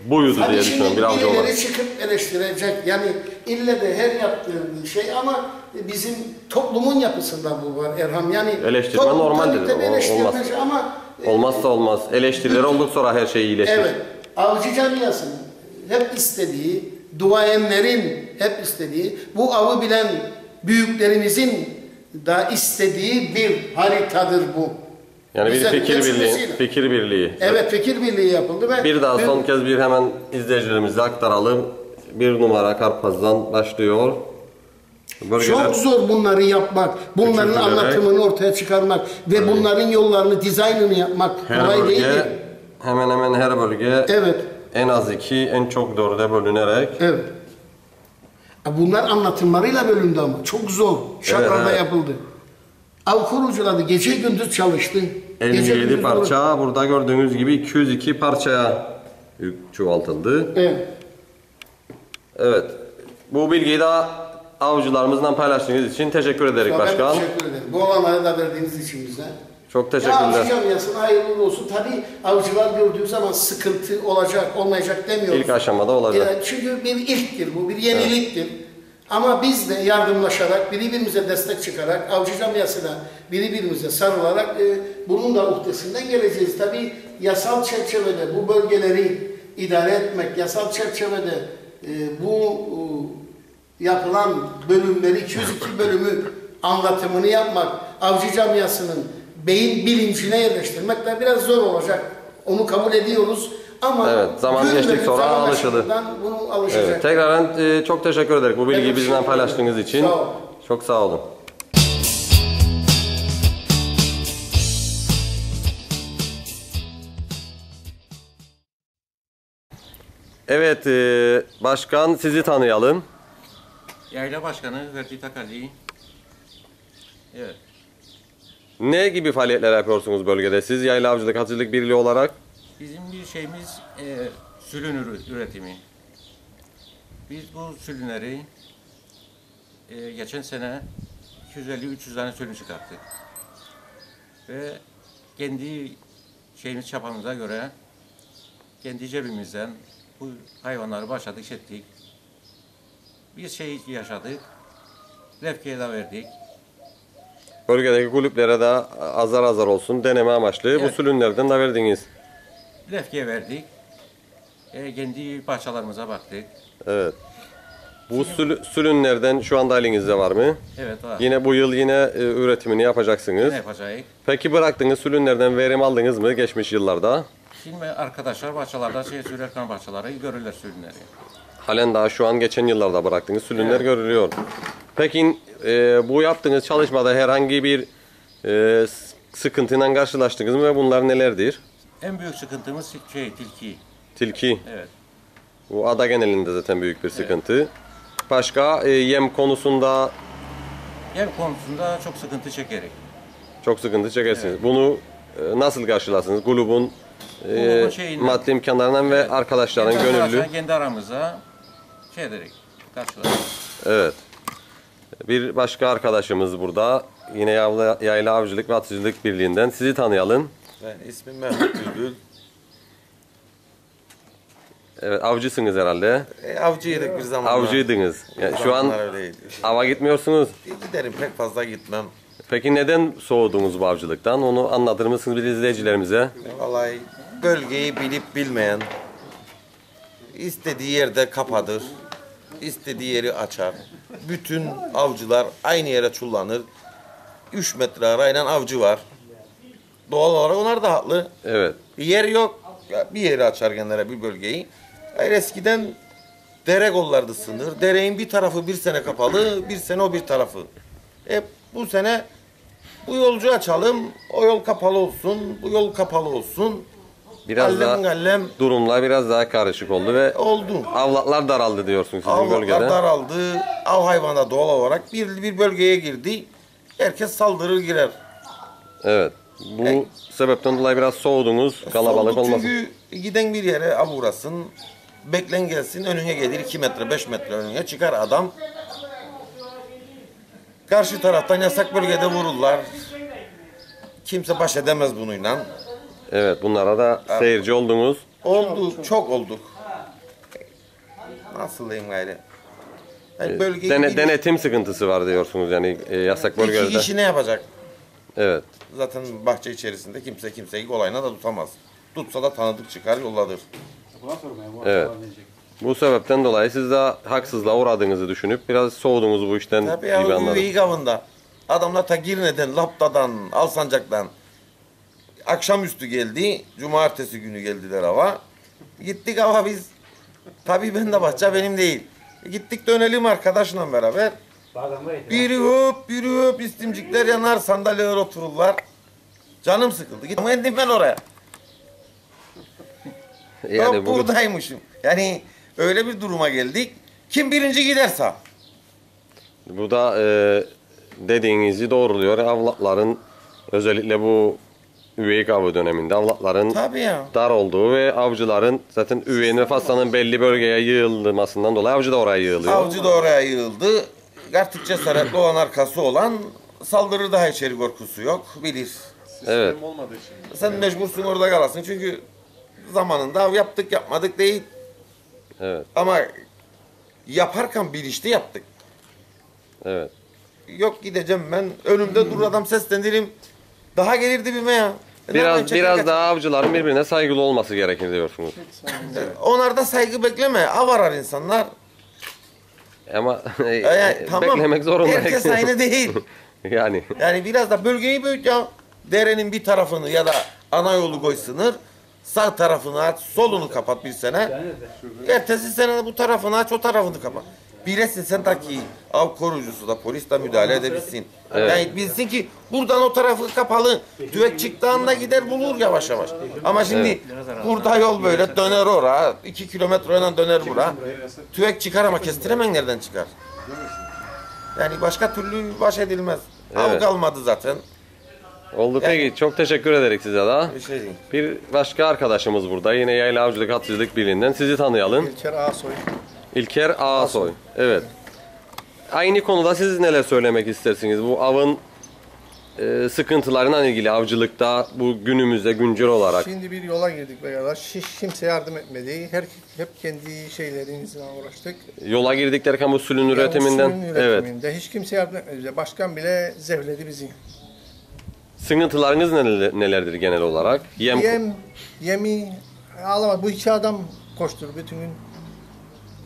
buydu diye şimdi düşünüyorum bir avcı olarak. birileri çıkıp eleştirecek. Yani ille de her yaptığın şey ama bizim toplumun yapısında bu var Erham. Yani Eleştirme normaldir, olmaz. ama e, Olmazsa olmaz. Eleştiriler olduk sonra her şey iyileşir. Evet. Avcı camiasının hep istediği, duayenlerin hep istediği, bu avı bilen büyüklerimizin da istediği bir haritadır bu. Yani bir fikir birliği, fikir birliği. Evet fikir birliği yapıldı ve Bir daha son kez bir hemen izleyicilerimize aktaralım. Bir numara Karpaz'dan başlıyor. Bölgeler Çok zor bunları yapmak, bunların Küçültülerek- anlatımını ortaya çıkarmak ve bunların yollarını, dizaynını yapmak her kolay değil. bölge hemen hemen her bölge Evet, en az iki, en çok dörde bölünerek evet. Bunlar anlatımlarıyla bölündü ama çok zor. Şartlarda evet. yapıldı. Av kurucuları gece gündüz çalıştı. Gece 57 gündüz parça burada gördüğünüz gibi 202 parçaya yük çoğaltıldı. Evet. Evet. Bu bilgiyi de avcılarımızla paylaştığınız için teşekkür ederim Ben başkan. teşekkür ederim. Bu olanları da verdiğiniz için bize. Çok Ya teşekkürler. avcı camiasına hayırlı olsun. Tabii avcılar gördüğü zaman sıkıntı olacak, olmayacak demiyoruz. İlk aşamada olacak. Yani çünkü bir ilktir bu, bir yeniliktir. Ama biz de yardımlaşarak, birbirimize destek çıkarak, avcı camiasına birbirimize sarılarak e, bunun da uhdesinden geleceğiz. Tabii yasal çerçevede bu bölgeleri idare etmek, yasal çerçevede e, bu e, yapılan bölümleri, 202 bölümü anlatımını yapmak, avcı camiasının beyin bilincine yerleştirmek de biraz zor olacak. Onu kabul ediyoruz. Ama Evet, zaman geçtik sonra alışıldı. Bunu alışacak. Evet, tekrardan e, çok teşekkür ederim bu bilgiyi bizimle teşekkür paylaştığınız için. Sağ olun. Çok sağ olun. Evet, e, başkan sizi tanıyalım. Yayla Başkanı Verdi Takali. Evet. Ne gibi faaliyetler yapıyorsunuz bölgede siz Yayla Avcılık Hatıcılık Birliği olarak? Bizim bir şeyimiz e, sülün üretimi. Biz bu sülünleri e, geçen sene 250-300 tane sülün çıkarttık. Ve kendi şeyimiz çapamıza göre kendi cebimizden bu hayvanları başladık, işlettik. Bir şey yaşadık. Lefke'ye de verdik. Bölgedeki kulüplere de azar azar olsun deneme amaçlı bu Evet. sülünlerden de verdiniz. Lefke'ye verdik. E, kendi parçalarımıza baktık. Evet. Bu sülü- sülünlerden şu anda elinizde var mı? Evet var. Yine bu yıl yine e, üretimini yapacaksınız. Ne yapacağız? Peki bıraktığınız sülünlerden verim aldınız mı geçmiş yıllarda? Şimdi arkadaşlar bahçelerde şey sürerken bahçelerde görürler sürünleri. Halen daha şu an geçen yıllarda bıraktığınız sülünler görülüyor. Peki e, bu yaptığınız çalışmada herhangi bir e, sıkıntıyla karşılaştınız mı ve bunlar nelerdir? En büyük sıkıntımız şey tilki. Tilki. Evet. Bu ada genelinde zaten büyük bir sıkıntı. Başka e, yem konusunda Yem konusunda çok sıkıntı çekerek. çok sıkıntı çekersiniz. Bunu e, nasıl karşılarsınız? Grubun e, maddi imkanlarından ve arkadaşların Kendi gönüllü. Kendi aramıza şey ederek karşılar. Evet. Bir başka arkadaşımız burada. Yine Yavla, Yayla Avcılık ve Atıcılık Birliği'nden. Sizi tanıyalım. Ben ismim Mehmet Bülbül. Evet, avcısınız herhalde. E, avcıydık bir zamanlar. Avcıydınız. Yani şu an öyleydi. ava gitmiyorsunuz. E, Giderim pek fazla gitmem. Peki neden soğudunuz bu avcılıktan? Onu anlatır mısınız bir izleyicilerimize? Vallahi bölgeyi bilip bilmeyen istediği yerde kapadır. İstediği yeri açar. Bütün avcılar aynı yere çullanır. 3 metre arayla avcı var. Doğal olarak onlar da haklı. Evet. Yer yok. Ya bir yeri açar genelde bir bölgeyi. Hayır eskiden dere kollardı sınır. Derenin bir tarafı bir sene kapalı, bir sene o bir tarafı. E bu sene bu yolcu açalım, o yol kapalı olsun, bu yol kapalı olsun. Biraz Gallem daha gallem durumlar biraz daha karışık oldu ve oldu. avlatlar daraldı diyorsunuz sizin Avlatlar bölgede. daraldı. Av hayvanı doğal olarak bir, bir bölgeye girdi. Herkes saldırır girer. Evet. Bu sebepten dolayı biraz soğudunuz. Kalabalık Soğuduk olmasın. Çünkü giden bir yere av uğrasın. Beklen gelsin önüne gelir 2 metre 5 metre önüne çıkar adam. Karşı taraftan yasak bölgede vururlar. Kimse baş edemez bununla. Evet bunlara da seyirci oldunuz. Oldu, çok olduk. Nasıl diyeyim gayrı? Yani bölgeyi Dene- denetim sıkıntısı var diyorsunuz yani e, yasak iki bölgelerde. kişi ne yapacak? Evet. Zaten bahçe içerisinde kimse kimseyi kolayına da tutamaz. Tutsa da tanıdık çıkar yolladır. Evet. Bu sebepten dolayı siz de haksızlığa uğradığınızı düşünüp biraz soğudunuz bu işten Tabii gibi ya anladım. üveyi gavında. Adamlar ta Girne'den, Lapta'dan, Alsancak'tan akşamüstü geldi. Cumartesi günü geldiler hava. Gittik hava biz. Tabii ben de bahçe benim değil. Gittik dönelim arkadaşla beraber. Biri hop, biri hop istimcikler yanar, sandalyeler otururlar. Canım sıkıldı. Gittim indim ben oraya. Yani Hop bu, buradaymışım. Yani öyle bir duruma geldik. Kim birinci giderse. bu da e, dediğinizi doğruluyor. Avlatların özellikle bu üveyik avı döneminde avlatların Tabii ya. dar olduğu ve avcıların zaten üveyin ve faslanın belli bölgeye yığılmasından dolayı avcı da oraya yığılıyor. Avcı da oraya yığıldı. Artık cesaretli olan arkası olan saldırır daha içeri korkusu yok. Bilir. Evet. Sen mecbursun orada kalasın çünkü zamanında av yaptık yapmadık değil. Evet. Ama yaparken bilinçli yaptık. Evet. Yok gideceğim ben önümde dur adam seslenirim. Daha gelir dibime ya. E, Biraz biraz daha avcıların birbirine saygılı olması gerekir diyorsunuz. Onlarda saygı bekleme. Av arar insanlar. Ama E, yani, tamam. beklemek zorundayız. Herkes aynı değil. yani Yani biraz da bölgeyi büyüt ya. Derenin bir tarafını ya da ana yolu koy sınır. Sağ tarafını aç, solunu kapat bir sene. Ertesi sene de bu tarafını aç, o tarafını kapat. Bilesin sen ta ki av korucusu da polis de müdahale edebilsin. Evet. Yani bilsin ki buradan o tarafı kapalı. Tüvek çıktığında gider bulur yavaş yavaş. Ama şimdi burada yol böyle döner ora. iki kilometre önden döner bura. Tüvek çıkar ama kestiremen nereden çıkar? Yani başka türlü baş edilmez. Av Evet. kalmadı zaten. oldu peki. Çok teşekkür ederiz size daha. Bir şey değil. Bir başka arkadaşımız burada. Yine Yayla Avcılık Atıcılık Birliği'nden. Sizi tanıyalım. İlker Ağasoy. İlker Ağasoy. Evet. Aynı konuda siz neler söylemek istersiniz? Bu avın e, sıkıntılarından ilgili avcılıkta bu günümüzde güncel olarak. Şimdi bir yola girdik beraber. Hiç kimse yardım etmedi. Her, hep kendi şeylerimizle uğraştık. Yola girdik derken bu sülün Yani üretiminden. Evet. üretiminde Hiç kimse yardım etmedi bize. Başkan bile zevledi bizi. Sıkıntılarınız neler- nelerdir genel olarak? Yem, Yem, yemi ağlama. Bu iki adam koştur bütün gün.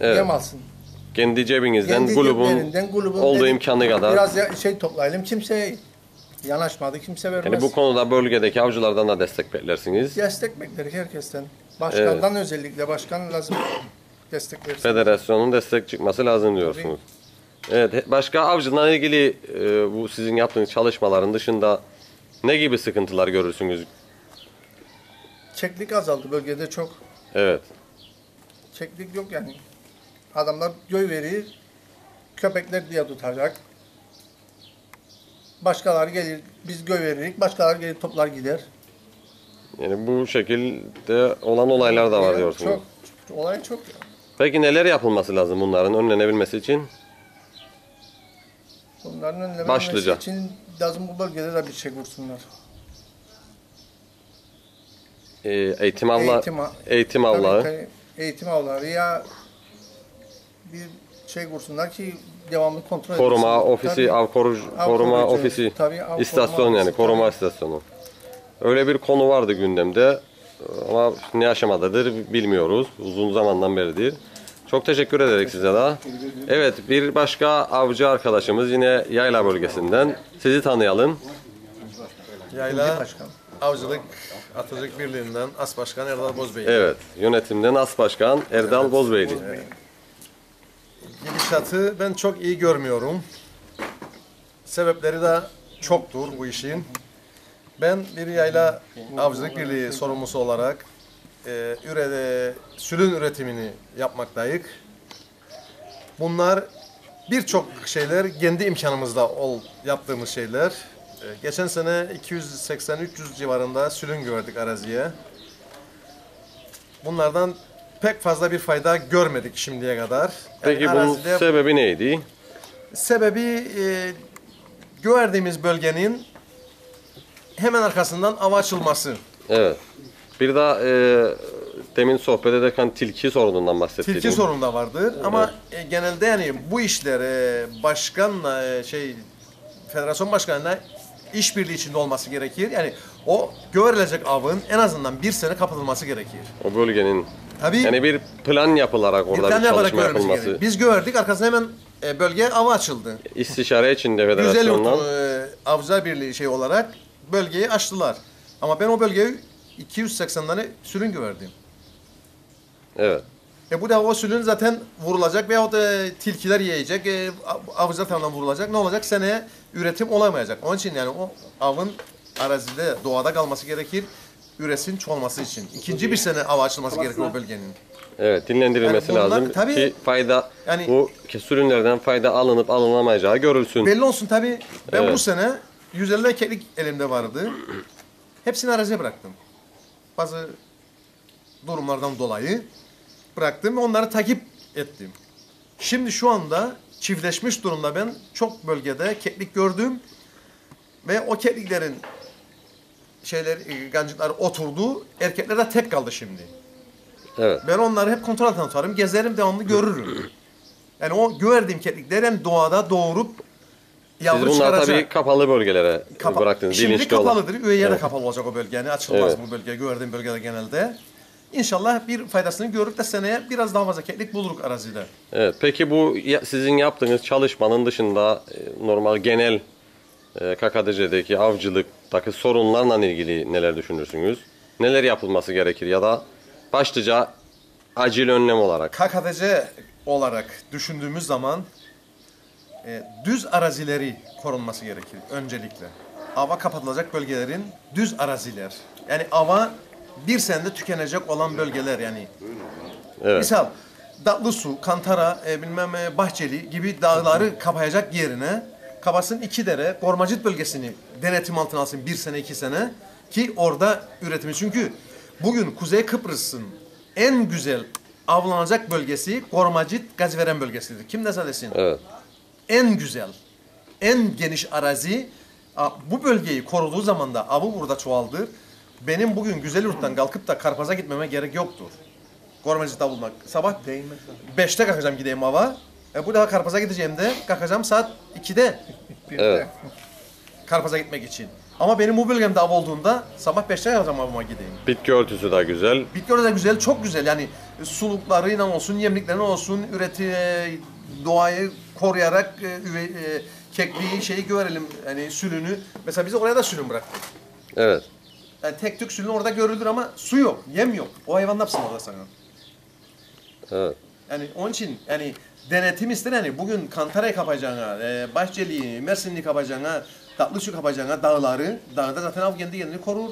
Evet. Yem alsın. kendi cebinizden, Kendi grubun ceplerinden, grubun olduğu dedik, imkanı kadar. Biraz ya- şey toplayalım. Kimse Yanaşmadı kimse vermez. Yani bu konuda bölgedeki avcılardan da destek beklersiniz. Destek bekleriz herkesten. Başkandan özellikle başkan lazım destek versin. Federasyonun destek çıkması lazım diyorsunuz. Evet, he- başka avcılarla ilgili e, bu sizin yaptığınız çalışmaların dışında ne gibi sıkıntılar görürsünüz? Çeklik azaldı bölgede çok. Evet. Çeklik yok yani. Adamlar göy verir, köpekler diye tutacak. Başkaları gelir, biz göy veririk, başkaları gelir toplar gider. Yani bu şekilde olan olaylar da var Yani diyorsunuz. Çok, olay çok. Peki neler yapılması lazım bunların önlenebilmesi için? Bunların önlemelmesi Başlıca. için lazım bu bölgede de bir şey kursunlar. E, eğitim avla Eğitim, eğitim tabii, eğitim avları ya bir şey kursunlar ki devamlı kontrol Koruma edilsin. ofisi, Tabii. av korucu, Av koruma korucu, ofisi, tabii, av istasyon koruma yani ofisi, koruma tabii. istasyonu. Öyle bir konu vardı gündemde ama ne aşamadadır bilmiyoruz. Uzun zamandan beridir. Çok teşekkür ederek size daha. Evet bir başka avcı arkadaşımız yine Yayla bölgesinden. Sizi tanıyalım. Yayla Başkan. Avcılık Atatürk Birliği'nden As Başkan Erdal Bozbey. Evet yönetimden As Başkan Erdal Bozbeyli. Gidişatı ben çok iyi görmüyorum. Sebepleri de çoktur bu işin. Ben bir yayla avcılık birliği sorumlusu olarak e, ürede, sülün üretimini yapmaktayık. Bunlar birçok şeyler kendi imkanımızda ol, yaptığımız şeyler. E, geçen sene 280-300 civarında sülün gördük araziye. Bunlardan pek fazla bir fayda görmedik şimdiye kadar. Yani Peki bunun arazide- sebebi neydi? Sebebi e, gördüğümüz bölgenin hemen arkasından ava açılması. Evet. Bir daha e, demin sohbet ederken tilki sorunundan bahsettiydim. Tilki sorunu da vardır ama e, genelde yani bu işler e, başkanla e, şey federasyon başkanına işbirliği içinde olması gerekir. Yani o görülecek avın en azından bir sene kapatılması gerekir. O bölgenin Tabii yani bir plan yapılarak bir orada bir, plan yaparak çalışma yapılması. gerekir. Biz gördük arkasında hemen e, bölgeye ava açıldı. İstişare içinde Güzel federasyondan. e, Avcılar Birliği şey olarak bölgeyi açtılar. Ama ben o bölgeyi 280 tane sürün gördüm. Evet. E bu da o sülün zaten vurulacak veyahut da tilkiler yiyecek, e, av- avcılar tarafından vurulacak. Ne olacak? Seneye üretim olamayacak. Onun için yani o avın arazide, doğada kalması gerekir. Üresin çoğalması için. İkinci bir sene av açılması gerekir o bölgenin. Evet, dinlendirilmesi Yani bunlar lazım tabii- ki fayda Yani- bu ki sürünlerden fayda alınıp alınamayacağı görülsün. Belli olsun tabii. Ben Evet. bu sene 150 erkeklik elimde vardı. Hepsini araziye bıraktım. Bazı durumlardan dolayı bıraktım ve onları takip ettim. Şimdi şu anda çiftleşmiş durumda ben çok bölgede keklik gördüm ve o kekliklerin şeyler e, gancıklar oturdu. Erkekler de tek kaldı şimdi. Evet. Ben onları hep kontrol altına tutarım. Gezerim devamlı görürüm. Yani o gördüğüm keklikler yani doğada doğurup Siz yavru bunlar çıkaracak. tabii kapalı bölgelere Kapa- bıraktınız. Şimdi bilinçli olan. kapalıdır. Üyeye de Evet. kapalı olacak o bölge. Yani açılmaz Evet. bu bölge. Gördüğüm bölgede genelde. İnşallah bir faydasını görürük de seneye biraz daha fazla keklik buluruk arazide. Evet. Peki bu sizin yaptığınız çalışmanın dışında e, normal genel KKDC'deki avcılıktaki sorunlarla ilgili neler düşünürsünüz? Neler yapılması gerekir ya da başlıca acil önlem olarak? KKTC olarak düşündüğümüz zaman e, düz arazileri korunması gerekir öncelikle. Ava kapatılacak bölgelerin düz araziler. Yani ava bir senede tükenecek olan bölgeler yani. Evet. Misal Datlısu, Kantara, e, bilmem e, Bahçeli gibi dağları kapayacak yerine kapasın iki dere, Gormacıt bölgesini denetim altına alsın bir sene iki sene ki orada üretimi. Çünkü bugün Kuzey Kıbrıs'ın en güzel avlanacak bölgesi Gormacıt Gazveren bölgesidir. Kim ne desin? Evet. en güzel, en geniş arazi bu bölgeyi koruduğu zaman da avı burada çoğaldır. Benim bugün Güzelyurt'tan kalkıp da Karpaz'a gitmeme gerek yoktur. Gormacık'ta bulmak. Sabah 5'te kalkacağım gideyim ava. E, bu daha Karpaz'a gideceğimde kalkacağım saat 2'de Bir Evet. de Karpaz'a gitmek için. Ama benim bu bölgemde av olduğunda sabah 5'te kalkacağım avıma gideyim. Bitki örtüsü de güzel. Bitki orada güzel, çok güzel. Yani suluklarıyla olsun, yemliklerine olsun, üreti, e, doğayı koruyarak e, üve- e, kekliği şeyi görelim hani sülünü. Mesela biz oraya da sülün bıraktık. Evet. Yani tek tük sülün orada görülür ama su yok, yem yok. O hayvan ne yapsın orada sana? Evet. Yani onun için yani denetim ister hani bugün Kantara'yı kapacağına, e, Bahçeli'yi, Mersin'i kapacağına, Tatlısu kapacağına dağları, dağda zaten av kendi kendini korur.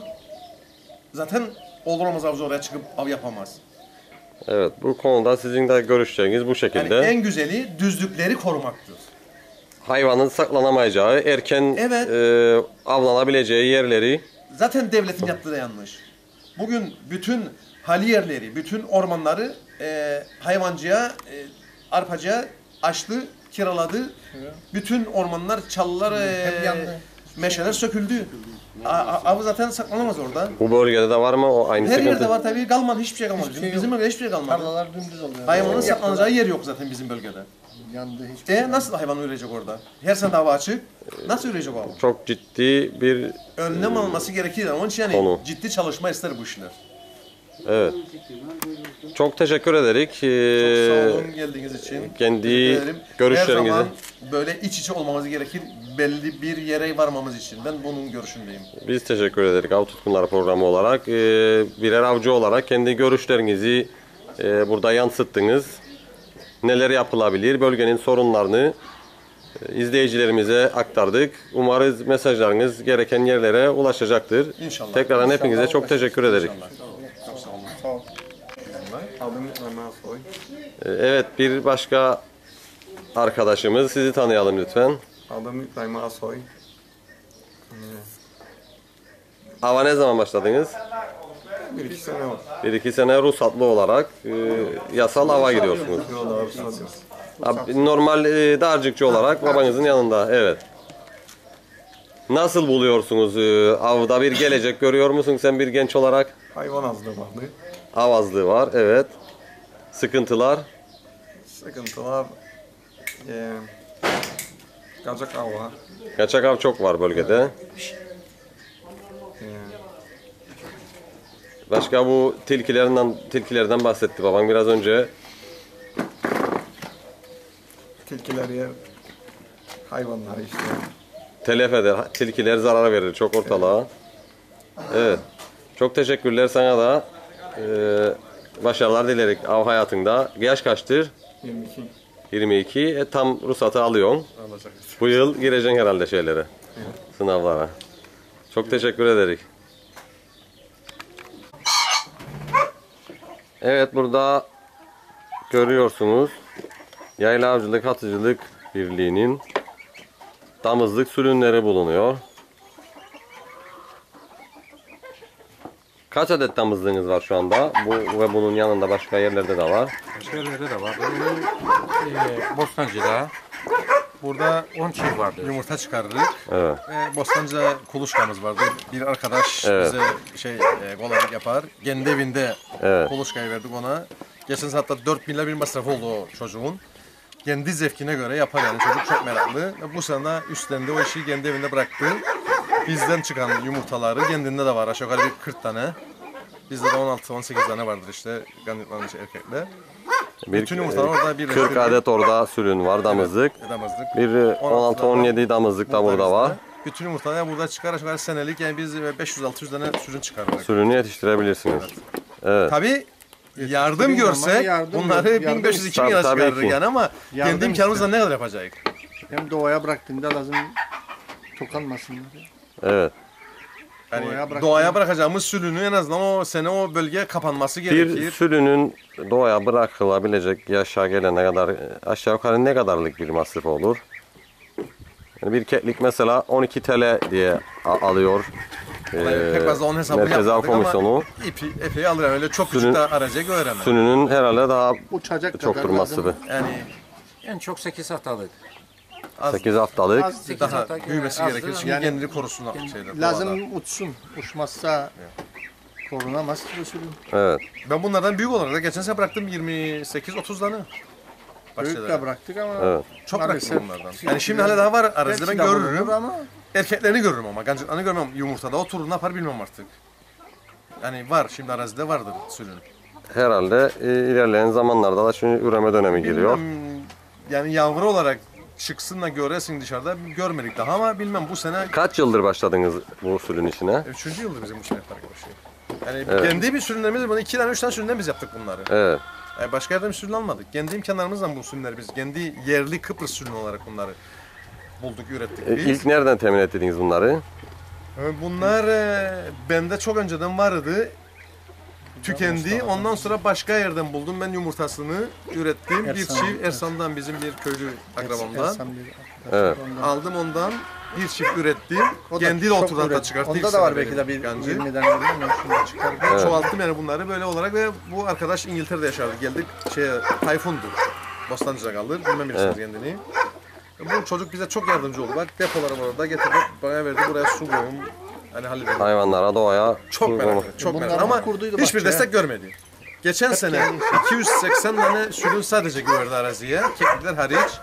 Zaten olur olmaz avcı oraya çıkıp av yapamaz. Evet. Bu konuda sizin de görüşleriniz bu Yani şekilde. en güzeli düzlükleri korumaktır. Hayvanın saklanamayacağı, erken Evet. e, avlanabileceği yerleri Zaten devletin yaptığı da yanlış. Bugün bütün hali yerleri, bütün ormanları e, hayvancıya, e, arpacıya açtı, kiraladı. Bütün ormanlar, çalılar, e, meşeler söküldü. A- a- Avı zaten saklanamaz orada. bu bölgede de var mı o aynı Her sıkıntı? yerde var tabii. Kalmadı, hiçbir şey kalmadı. Hiçbir şey bizim bölgede hiçbir şey kalmadı. Tarlalar dümdüz oluyor. Hayvanın Yaptılar. saklanacağı yer yok zaten bizim bölgede. Yandı hiçbir şey. E nasıl hayvan ürecek orada? Her sene dava açık. Nasıl ürecek o hayvan? Çok ciddi bir Önlem alınması gerekir. Onun için yani Konu. ciddi çalışma ister bu işler. evet. Çok teşekkür ederik. Çok Ee, sağ olun geldiğiniz için. kendi Teşekkür ederim. görüşlerinizi- Her zaman böyle iç içe olmamız gerekir. Belli bir yere varmamız için. Ben bunun görüşündeyim. Biz teşekkür ederik Av Tutkunları programı olarak. Ee, birer avcı olarak kendi görüşlerinizi e, burada yansıttınız. Neler yapılabilir, bölgenin sorunlarını e, izleyicilerimize aktardık. Umarız mesajlarınız gereken yerlere ulaşacaktır. İnşallah. Tekrardan hepinize İnşallah çok teşekkür ederik. İnşallah. Çok sağ olun. Sağ ol. Adım Ömer Soy. Ee, Evet bir başka arkadaşımız sizi tanıyalım lütfen. Adım İbrahim Asoy. Ava ne zaman başladınız? Bir iki sene oldu. Bir iki sene ruhsatlı olarak e, yasal ava gidiyorsunuz. Abi, normal e, dağarcıkçı olarak babanızın yanında. Evet. Nasıl buluyorsunuz? e, avda bir gelecek görüyor musun sen bir genç olarak? Hayvan azlığı vardı. Avazlığı var. Evet. Sıkıntılar. Sıkıntılar. Eee Kacak hava. Kaçak av çok var bölgede. Eee Başka bu tilkilerinden tilkilerden bahsetti babam biraz önce. tilkiler yer. Hayvanları işte. Telef eder. Tilkiler zarar verir çok ortalığa. Evet. Çok teşekkürler sana da. e, başarılar dilerik av hayatında. Yaş kaçtır? 22 22. E, tam ruhsatı alıyorsun. alacak. Bu yıl gireceksin herhalde şeylere. Sınavlara. Çok teşekkür ederik. Evet burada görüyorsunuz Yayla Avcılık Hatıcılık Birliği'nin damızlık sürünleri bulunuyor. Kaç adet damızlığınız var şu anda? Bu ve bunun yanında başka yerlerde de var. Başka yerlerde de var. Benim e, Bostancı'da burada 10 çift vardı. Yumurta çıkarırız. Evet. E, Bostancı'da kuluçkamız vardı. Bir arkadaş Evet. bize şey e, kolaylık yapar. Kendi evinde Evet. kuluçkayı verdik ona. Geçen hatta 4 bin lira bir masraf oldu o çocuğun. Kendi zevkine göre yapar yani çocuk çok meraklı. Bu sene üstlendi o işi kendi evinde bıraktı. Bizden çıkan yumurtaları kendinde de var aşağı yukarı bir 40 tane. Bizde de 16-18 tane vardır işte ganditlanmış erkekler. Bir, Bütün yumurtalar orada bir 40 adet orada sürün var damızlık. Damızlık. Bir e, 16-17 damızlık da burada var. Bütün yumurtalar burada çıkar aşağı senelik yani biz 500-600 tane sürün çıkarırız. Sürünü yetiştirebilirsiniz. Evet. Tabii yardım görsek yardım bunları yok. Yardım 1500 2000 Tabii, lira tabii çıkarırız ki. yani ama Yardım kendi imkanımızla ne kadar yapacağız? Hem doğaya bıraktığında lazım tokanmasınlar. Evet. Yani Doğaya bıraktığın- doğaya bırakacağımız sürünü en azından o sene o bölge kapanması Bir gerekir. sürünün doğaya bırakılabilecek yaşa gelene kadar e, aşağı yukarı ne kadarlık bir masraf olur? Yani bir keklik mesela 12 TL diye a- alıyor. Pek fazla onun hesabını Merkez Av yapmadık ama Komisyonu. ipi, epey alır öyle çok küçük de aracak öğrenmez. Sürünün herhalde daha Uçacak kadar masrafı. lazım. Yani En çok 8 haftalık. az 8 haftalık. Az- Sekiz daha hafta- büyümesi azdı. gerekir çünkü Yani- kendini korusun şeyler. doğada. Lazım uçsun. Uçmazsa korunamaz bu sürü. Evet. Ben bunlardan büyük olarak da geçen sene bıraktım 28-30 tane. Büyük de bıraktık ama Evet. Çok Maalesef. bıraktım bunlardan. Yani şimdi hala daha var arazide belki ben de görürüm. bulunur ama Erkeklerini görürüm ama gancıklarını görmem. Yumurtada oturur ne yapar bilmem artık. Yani var şimdi arazide vardır sürün. Herhalde e, ilerleyen zamanlarda da şimdi üreme dönemi giriyor. Bilmem, yani yavru olarak çıksın da göresin dışarıda görmedik daha ama bilmem bu sene Kaç yıldır başladınız bu usulün işine? üçüncü yıldır bizim bu sene yaparak başlıyor. Yani Evet. kendi bir sürünlerimiz bunu iki tane üç tane süründen biz yaptık bunları. Evet. Yani başka yerden bir sürün almadık. Kendi imkanlarımızla bu sürünleri biz kendi yerli Kıbrıs sürünü olarak bunları bulduk, ürettik E, biz. İlk nereden temin ettiniz bunları? Ee, Bunlar e, bende çok önceden vardı. Tükendi. Ondan sonra başka yerden buldum. Ben yumurtasını ürettim. Bir Ersan, çift Ersan'dan bizim bir köylü akrabamdan. Ersan bir arkadaş Evet. ondan. Aldım ondan. Bir çift ürettim. O Kendi çok oturan da üret- çıkarttı. Onda da var belki de bir yancı. 20'den öyle şunu çıkardı. Çoğalttım yani bunları böyle olarak ve bu arkadaş İngiltere'de yaşardı. Geldik şey Tayfun'du. Bostancı'da kaldı. Bilmem bilirsiniz kendini. Bu çocuk bize çok yardımcı oldu. Bak depolarım orada getirdi bana verdi buraya su koyun. Hani halledelim. Hayvanlara, doğaya. Çok su- meraklı, çok meraklı ama hiçbir bahçeye. destek görmedi. Geçen sene 280 tane sürün sadece güverdi araziye. Keklikler hariç.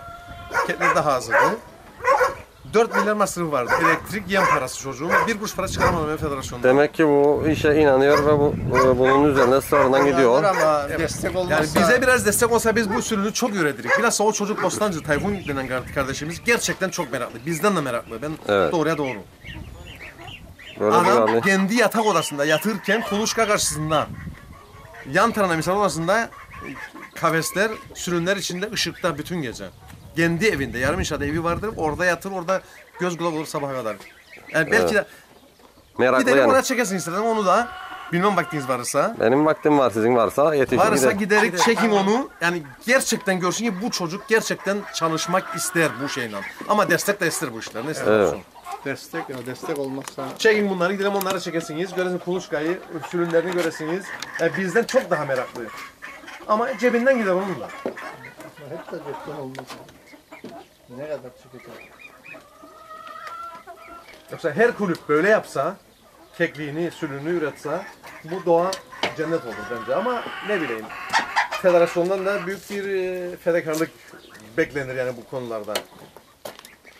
Keklikler daha azdı. 4 milyar masrafı vardı. Elektrik, yem parası çocuğun. Bir kuruş para çıkaramadım ben federasyonda. Demek ki bu işe inanıyor ve bu, e, bunun üzerine ısrarla gidiyor. Ama destek olmazsa... Yani bize biraz destek olsa biz bu sürünü çok üretirik. Bilhassa o çocuk Bostancı Tayfun denen kar- kardeşimiz gerçekten çok meraklı. Bizden de meraklı. Ben Evet. doğruya doğru. Böyle bir Adam hani- kendi yatak odasında yatırken kuluçka karşısında yan tarafına misal odasında kafesler sürünler içinde ışıkta bütün gece. Kendi evinde yarım inşaat evi vardır. Orada yatır orada göz kulak olur sabaha kadar. Yani belki de meraklı gidelim yani. oraya çekesin istedim onu da bilmem vaktiniz varsa. Benim vaktim var, sizin varsa yetişin Varsa gidelim. giderek çekin onu. Yani gerçekten görsün ki bu çocuk gerçekten çalışmak ister bu şeyle. Ama destek de ister bu işler. Ne ister Evet. olsun. Destek, ya destek olmazsa... Çekin bunları gidelim onları çekesiniz. Göresin kuluçkayı, sürünlerini göresiniz. Yani bizden çok daha meraklı. Ama cebinden gider onunla. Hep de cepten olmaz. Ne kadar çıkacak? Yoksa her kulüp böyle yapsa, kekliğini, sürünü üretse bu doğa cennet olur bence. Ama ne bileyim, federasyondan da büyük bir e, fedakarlık beklenir yani bu konularda.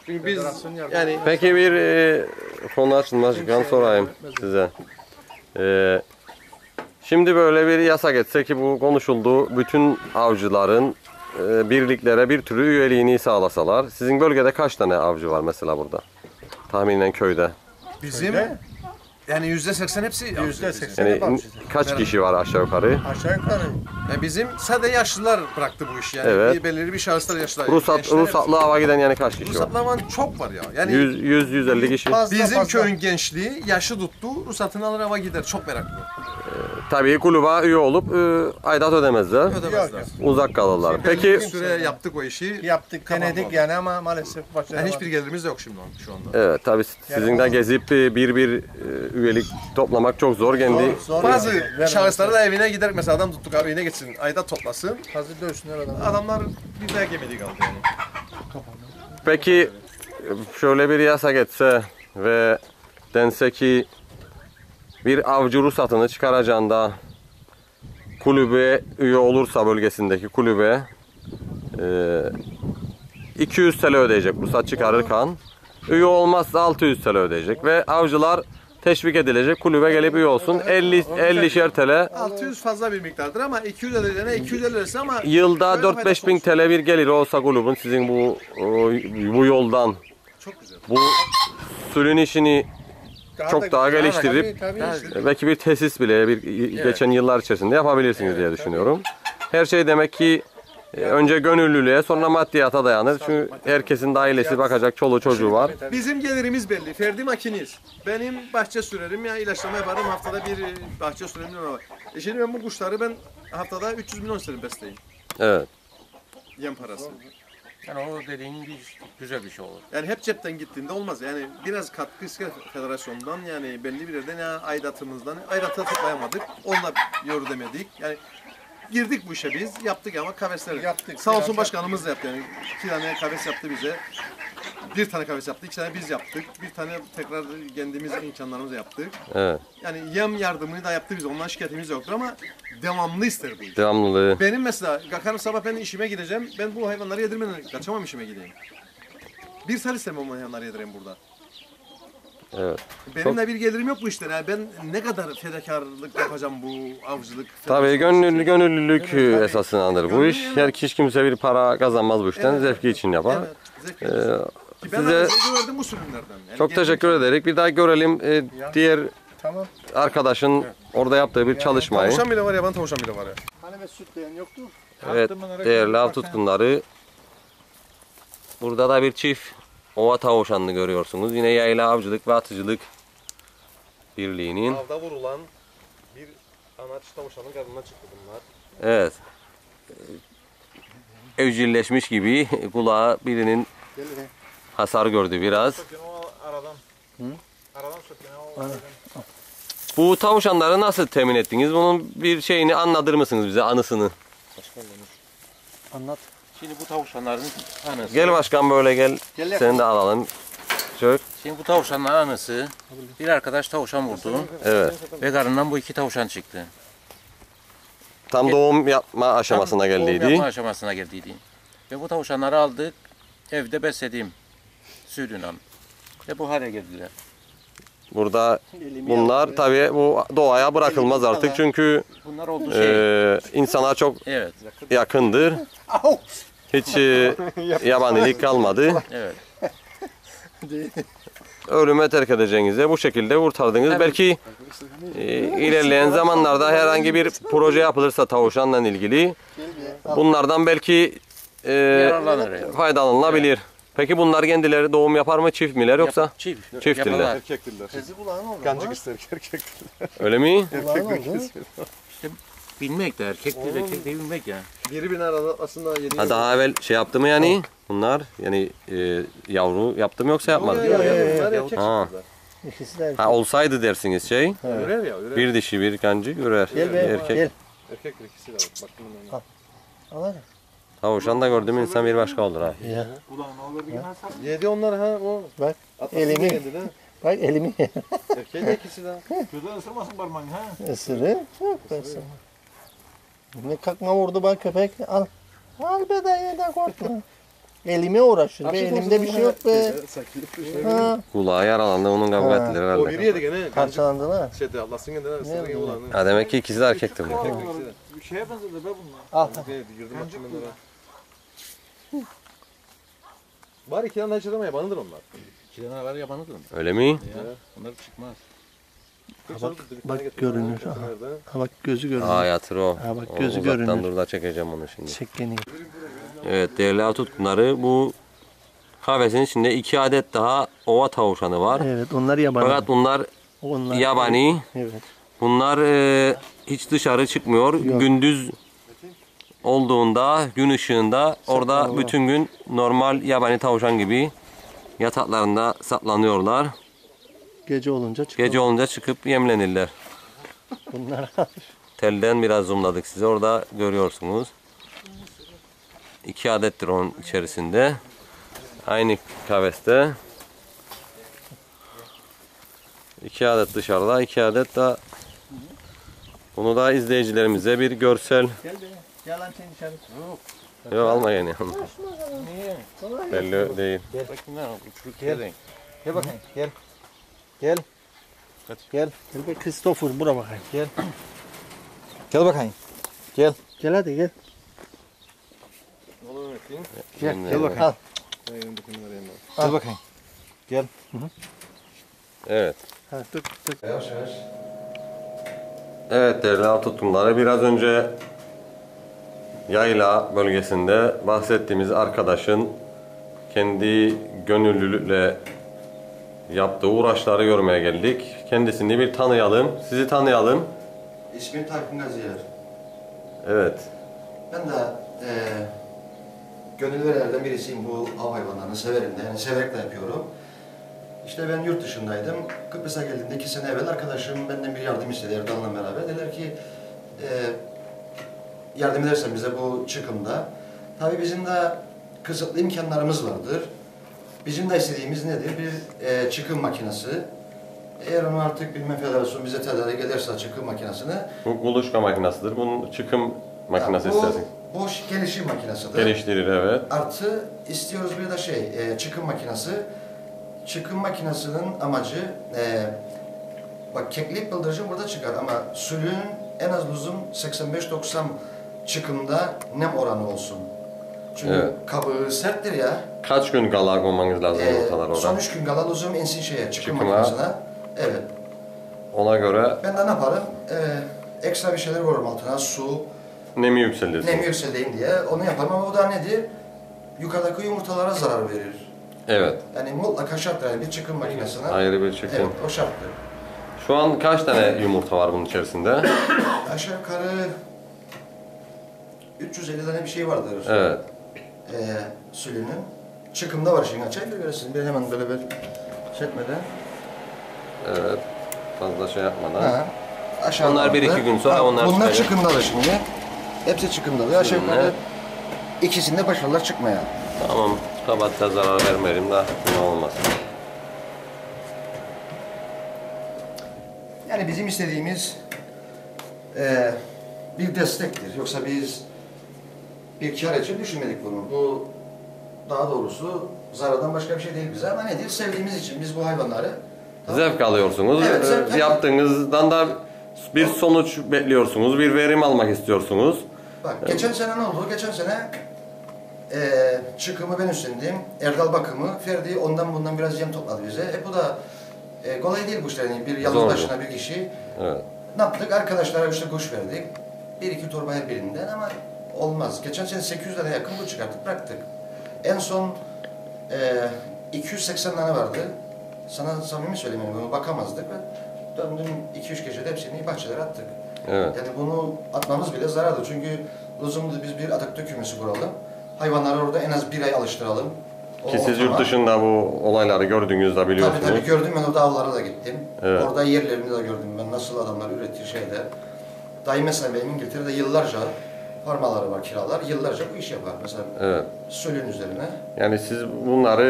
Çünkü biz yani Peki bir e, konu açılmışken sorayım size. E, şimdi böyle bir yasa geçse ki bu konuşuldu. Bütün avcıların e, birliklere bir türlü üyeliğini sağlasalar. Sizin bölgede kaç tane avcı var mesela burada? Tahminen köyde. bizim yani yüzde seksen hepsi yüzde seksen. Yani n- kaç kişi var aşağı yukarı? Aşağı yukarı. Yani bizim sadece yaşlılar bıraktı bu işi yani. Evet. Bir belirli bir şahıslar yaşlılar. Ruhsat, Gençler ruhsatlı hava giden yani kaç kişi var? Ruhsatlı çok var ya. Yani 100 100 150 kişi. Fazla bizim fazla. köyün gençliği yaşı tuttu, ruhsatını alır hava gider. Çok meraklı. Tabii kulübe üye olup e, aidat ödemezler. Ödemezler. Uzak kalırlar. Peki Peki bir süre yaptık o işi. Yaptık, Tamam denedik oldu. yani ama maalesef başaramadık. Yani hiçbir gelirimiz de yok şimdi on- şu anda. Evet tabii sizin de gezip e, bir bir e, üyelik toplamak çok zor. Kendi Zor Bazı yani. Şahısları da evine gider mesela adam tuttuk abi evine gitsin aidat toplasın. Hazır dövsünler adamı. Adamlar bir dayak yemedi kaldı yani. Peki şöyle bir yasa geçse ve dense ki bir avcı ruhsatını çıkaracağında kulübe üye olursa bölgesindeki kulübe e, 200 TL ödeyecek ruhsat çıkarırken üye olmazsa 600 TL ödeyecek ve avcılar teşvik edilecek kulübe gelip üye olsun. 50 50'şer TL. 600 fazla bir miktardır ama 200 liraya 250 lirası ama Yılda Şöyle 4-5 bin TL bir gelir olsa kulübün sizin bu bu yoldan. Çok güzel. bu sürün işini çok daha geliştirip Tabii, tabii. belki bir tesis bile bir geçen yıllar içerisinde yapabilirsiniz diye düşünüyorum. Her şey demek ki e, önce gönüllülüğe sonra maddiyata dayanır. Çünkü herkesin de ailesi bakacak çoluğu çocuğu var. Bizim gelirimiz belli. Ferdi makiniz. Benim bahçe sürerim ya ilaçlama yaparım haftada bir e, bahçe sürerim. var. E şimdi ben bu kuşları ben haftada 300 milyon isterim besleyin. Evet. Yem parası. Yani o dediğin bir güzel bir şey olur. Yani hep cepten gittiğinde olmaz. Yani biraz katkı federasyondan yani belli bir yerden ya aidatımızdan. Aidatı toplayamadık. Onunla yoru demedik. Yani girdik bu işe biz. Yaptık ama kafesler. Yaptık, Sağ olsun başkanımız da yaptı yani. iki tane kafes yaptı bize. Bir tane kafes yaptı, iki tane biz yaptık. Bir tane tekrar kendimiz imkanlarımızla yaptık. Evet. Yani yem yardımını da yaptı bize. Ondan şikayetimiz yoktur ama devamlı ister bu iş. Devamlılığı. Benim mesela kalkarım sabah ben işime gideceğim. Ben bu hayvanları yedirmeden kaçamam işime gideyim. Bir saat istemem o hayvanları yedireyim burada. Evet. Benim de bir gelirim yok bu işten. Yani ben ne kadar fedakarlık yapacağım bu avcılık. Tabii gönüllü, gönüllülük Evet, tabii. esasındadır bu iş. evet. Her hiç kimse bir para kazanmaz bu işten. Evet, Zevki için yapar. Evet. Zevkli. Ee, Ki ben size- verdim bu sürümlerden. Yani çok teşekkür ederek bir daha görelim e, diğer Tamam. arkadaşın orada yaptığı bir çalışmayı. Tavşan bile var yaban tavşan bile var ya. Hani ve sütleyen yoktu. Evet değerli av tutkunları. Burada da bir çift ova tavşanını görüyorsunuz. Yine yayla avcılık ve atıcılık birliğinin. Avda vurulan bir anaç tavşanın karnına çıktı bunlar. Evet. Evcilleşmiş gibi kulağa birinin hasar gördü biraz. Aradan. Aradan o. Bu tavşanları nasıl temin ettiniz? Bunun bir şeyini anlatır mısınız bize anısını? Anlat. Şimdi bu tavşanların anısı. Gel başkan böyle gel. Gel Seni de alalım. Çök. Şimdi bu tavşanların anısı bir arkadaş tavşan vurdu Evet. ve karnından bu iki tavşan çıktı. Tam doğum yapma aşamasına Tam doğum geldiydi. yapma aşamasına geldiydi. Ve bu tavşanları aldık evde besledim sütüyle. Ve bu hale geldiler. Burada bunlar tabii bu doğaya bırakılmaz artık çünkü Bunlar oldu şey. e, insana çok Evet, yakındır. Hiç e, yabanilik kalmadı. evet. Ölüme terk edeceğinize bu şekilde kurtardınız. Tabii. Belki e, ilerleyen zamanlarda herhangi bir proje yapılırsa tavşanla ilgili bunlardan belki e, faydalanılabilir. Peki bunlar kendileri doğum yapar mı çift miler yoksa? Yap- çift. Çifttirler. Yaparlar. Erkek diller. Tezi kulağın oldu. Kancık ister erkek. Öyle mi? Kulağın oldu. Bilmek de erkek değil erkek değil bilmek ya. Biri bin arada aslında yedi. Ha, daha evvel şey yaptı mı yani bunlar? Yani e, yavru yaptı mı yoksa yapmadı? Ya, ya, ya, bunlar erkek Ha. çıktılar. İkisi de erkek. Ha olsaydı dersiniz şey. Ürer ya ürer. Bir dişi bir kancı ürer. Gel be. Erkek. Gel. Erkekler ikisi de var. Bak bunun Al hadi. Tavşan da gördüm insan bir başka olur ha. Ya. Yedi onlar ha o. Bak. Atlasını Elimi. de. Bak elimi Erkek de ikisi de. ısırı. Isırı. Ne kalkma vurdu bak köpek. Al. Al be dayı da korkma. Elime uğraşır be. Elimde bir şey yok be. Ha. Kulağı yaralandı onun kavga Ha. ettiler O herhalde. biri yedi gene. Kancık Parçalandılar. şeyde Allah'ın gene ısırdı bileyim. ulanı. Ha demek ki ikisi de erkekti bu. Erkek ikisi de. Al. Neydi girdim baktım bunlara. Var iki tane açıdan yabanıdır onlar. İki tane var yabanıdır. Öyle mi? Ya, onlar çıkmaz. Bak görünür. Aha. Ha bak gözü görünür. Aa yatır o. Ha, bak O gözü uzaktan görünür. dur da çekeceğim onu şimdi. Çekeni. Evet değerli av tutkunları bu kafesin içinde iki adet daha ova tavşanı var. Evet onlar yabani. Fakat bunlar Onlar yabani. Evet. Bunlar e, hiç dışarı çıkmıyor. Gündüz olduğunda, gün ışığında orada bütün gün normal yabani tavşan gibi yataklarında saklanıyorlar. Gece olunca çıkıyor. Gece olunca çıkıp yemlenirler. Bunlar Telden biraz zoomladık size. Orada görüyorsunuz. İki adettir onun içerisinde. Aynı kafeste. İki adet dışarıda, iki adet de bunu da izleyicilerimize bir görsel Gel be. Gel lan sen dışarı. Yok alma yani. Niye? Belli değil. Lan uçuruk gel. Gel bakayım. Gel. Gel. Gel. Gel be Christopher bura bakayım. Gel. Gel bakayım. Gel. Gel hadi gel. Ne oluyor Metin? Gel. Şimdi- Gel bakayım. Al. Vereyim Gel bakayım. Gel. Evet. Ha, dur dur. Evet değerli av tutumları biraz önce Yayla bölgesinde bahsettiğimiz arkadaşın kendi gönüllülükle yaptığı uğraşları görmeye geldik. Kendisini bir tanıyalım. Sizi tanıyalım. İsmim Tayfun Gaziyer. Evet. Ben de e, gönüllülerden birisiyim bu av hayvanlarını severim de yani severek de yapıyorum. İşte ben yurt dışındaydım. Kıbrıs'a geldiğimde iki sene evvel arkadaşım benden bir yardım istedi Erdoğan'la beraber. Dediler ki e, yardım edersen bize bu çıkımda. Tabii bizim de kısıtlı imkanlarımız vardır. Bizim de istediğimiz nedir? Bir e, çıkım makinesi. Eğer onu artık bilmem federasyon bize tedarik ederse çıkım makinesini Bu kuluçka makinasıdır. Bunun çıkım makinesi bu, istersin. boş gelişim makinesidir. Geliştirir evet. Artı istiyoruz bir de şey, e, çıkım makinesi. çıkım makinesinin amacı e, bak keklik bıldırcın burada çıkar ama sülün en az lüzum 85-90 çıkımda nem oranı olsun. Çünkü Evet. kabuğu serttir ya. Kaç gün kala koymanız lazım e, yumurtalar orada? son üç gün kala lüzum insin şeye çıkım Çıkıma. makinesine. Evet. Ona göre Ben de ne yaparım? E, ekstra bir şeyler koyarım altına. Su, nemi yükselir. nem yükseleyim diye onu yaparım ama o da nedir? Yukarıdaki yumurtalara zarar verir. Evet. Yani mutlaka şart yani bir çıkım makinesine. Ayrı bir çıkım. Evet, o şarttır. Şu an kaç tane yumurta var bunun içerisinde? Aşağı yukarı 350 tane bir şey vardır. Evet. Ee, sülünün. Çıkımda var şimdi açayım da göresin. Bir hemen böyle bir çekmeden. Evet. Fazla şey yapmadan. Ha. Aşağıda Onlar bir iki gün sonra onlar Bunlar çıkacak. çıkımdadır şimdi. Hepsi çıkımdadır. Aşağı Sülünler. yukarı ikisinde başarılar çıkmaya. Tamam. Kabahat'ta zarar vermeyelim de ne olmaz. Yani bizim istediğimiz eee, bir destektir. Yoksa biz bir kar için düşünmedik bunu. Bu daha doğrusu zarardan başka bir şey değil bize ama nedir? Sevdiğimiz için biz bu hayvanları Zevk alıyorsunuz. Evet, Ee, zevk- Yaptığınızdan da bir sonuç bekliyorsunuz. Bir verim almak istiyorsunuz. Bak geçen sene ne oldu? Geçen sene eee çıkımı ben üstlendim. Erdal bakımı. Ferdi ondan bundan biraz yem topladı bize. E bu da e, kolay değil bu işler. Yani bir yalnız Zordu. başına bir kişi. Evet. Ne yaptık? Arkadaşlara işte kuş verdik. Bir iki torba her birinden ama olmaz. Geçen sene 800 tane yakın kuş çıkarttık bıraktık. En son eee 280 tane vardı. Sana samimi söyleyeyim bunu bakamazdık ve döndüm 2-3 gecede hepsini bahçelere attık. Evet. Yani bunu atmamız bile zararlı. Çünkü lüzumlu biz bir atak kümesi kuralım. Hayvanları orada en az bir ay alıştıralım. O Ki siz ortama. yurt dışında bu olayları gördüğünüzde Tabii biliyorsunuz. tabii gördüm ben orada avlara da gittim. Evet. Orada yerlerini de gördüm ben nasıl adamlar ürettiği şeyler. Dayı mesela benim İngiltere'de yıllarca farmaları var kiralar. Yıllarca bu iş yapar. Mesela Evet. sölün üzerine. Yani siz bunları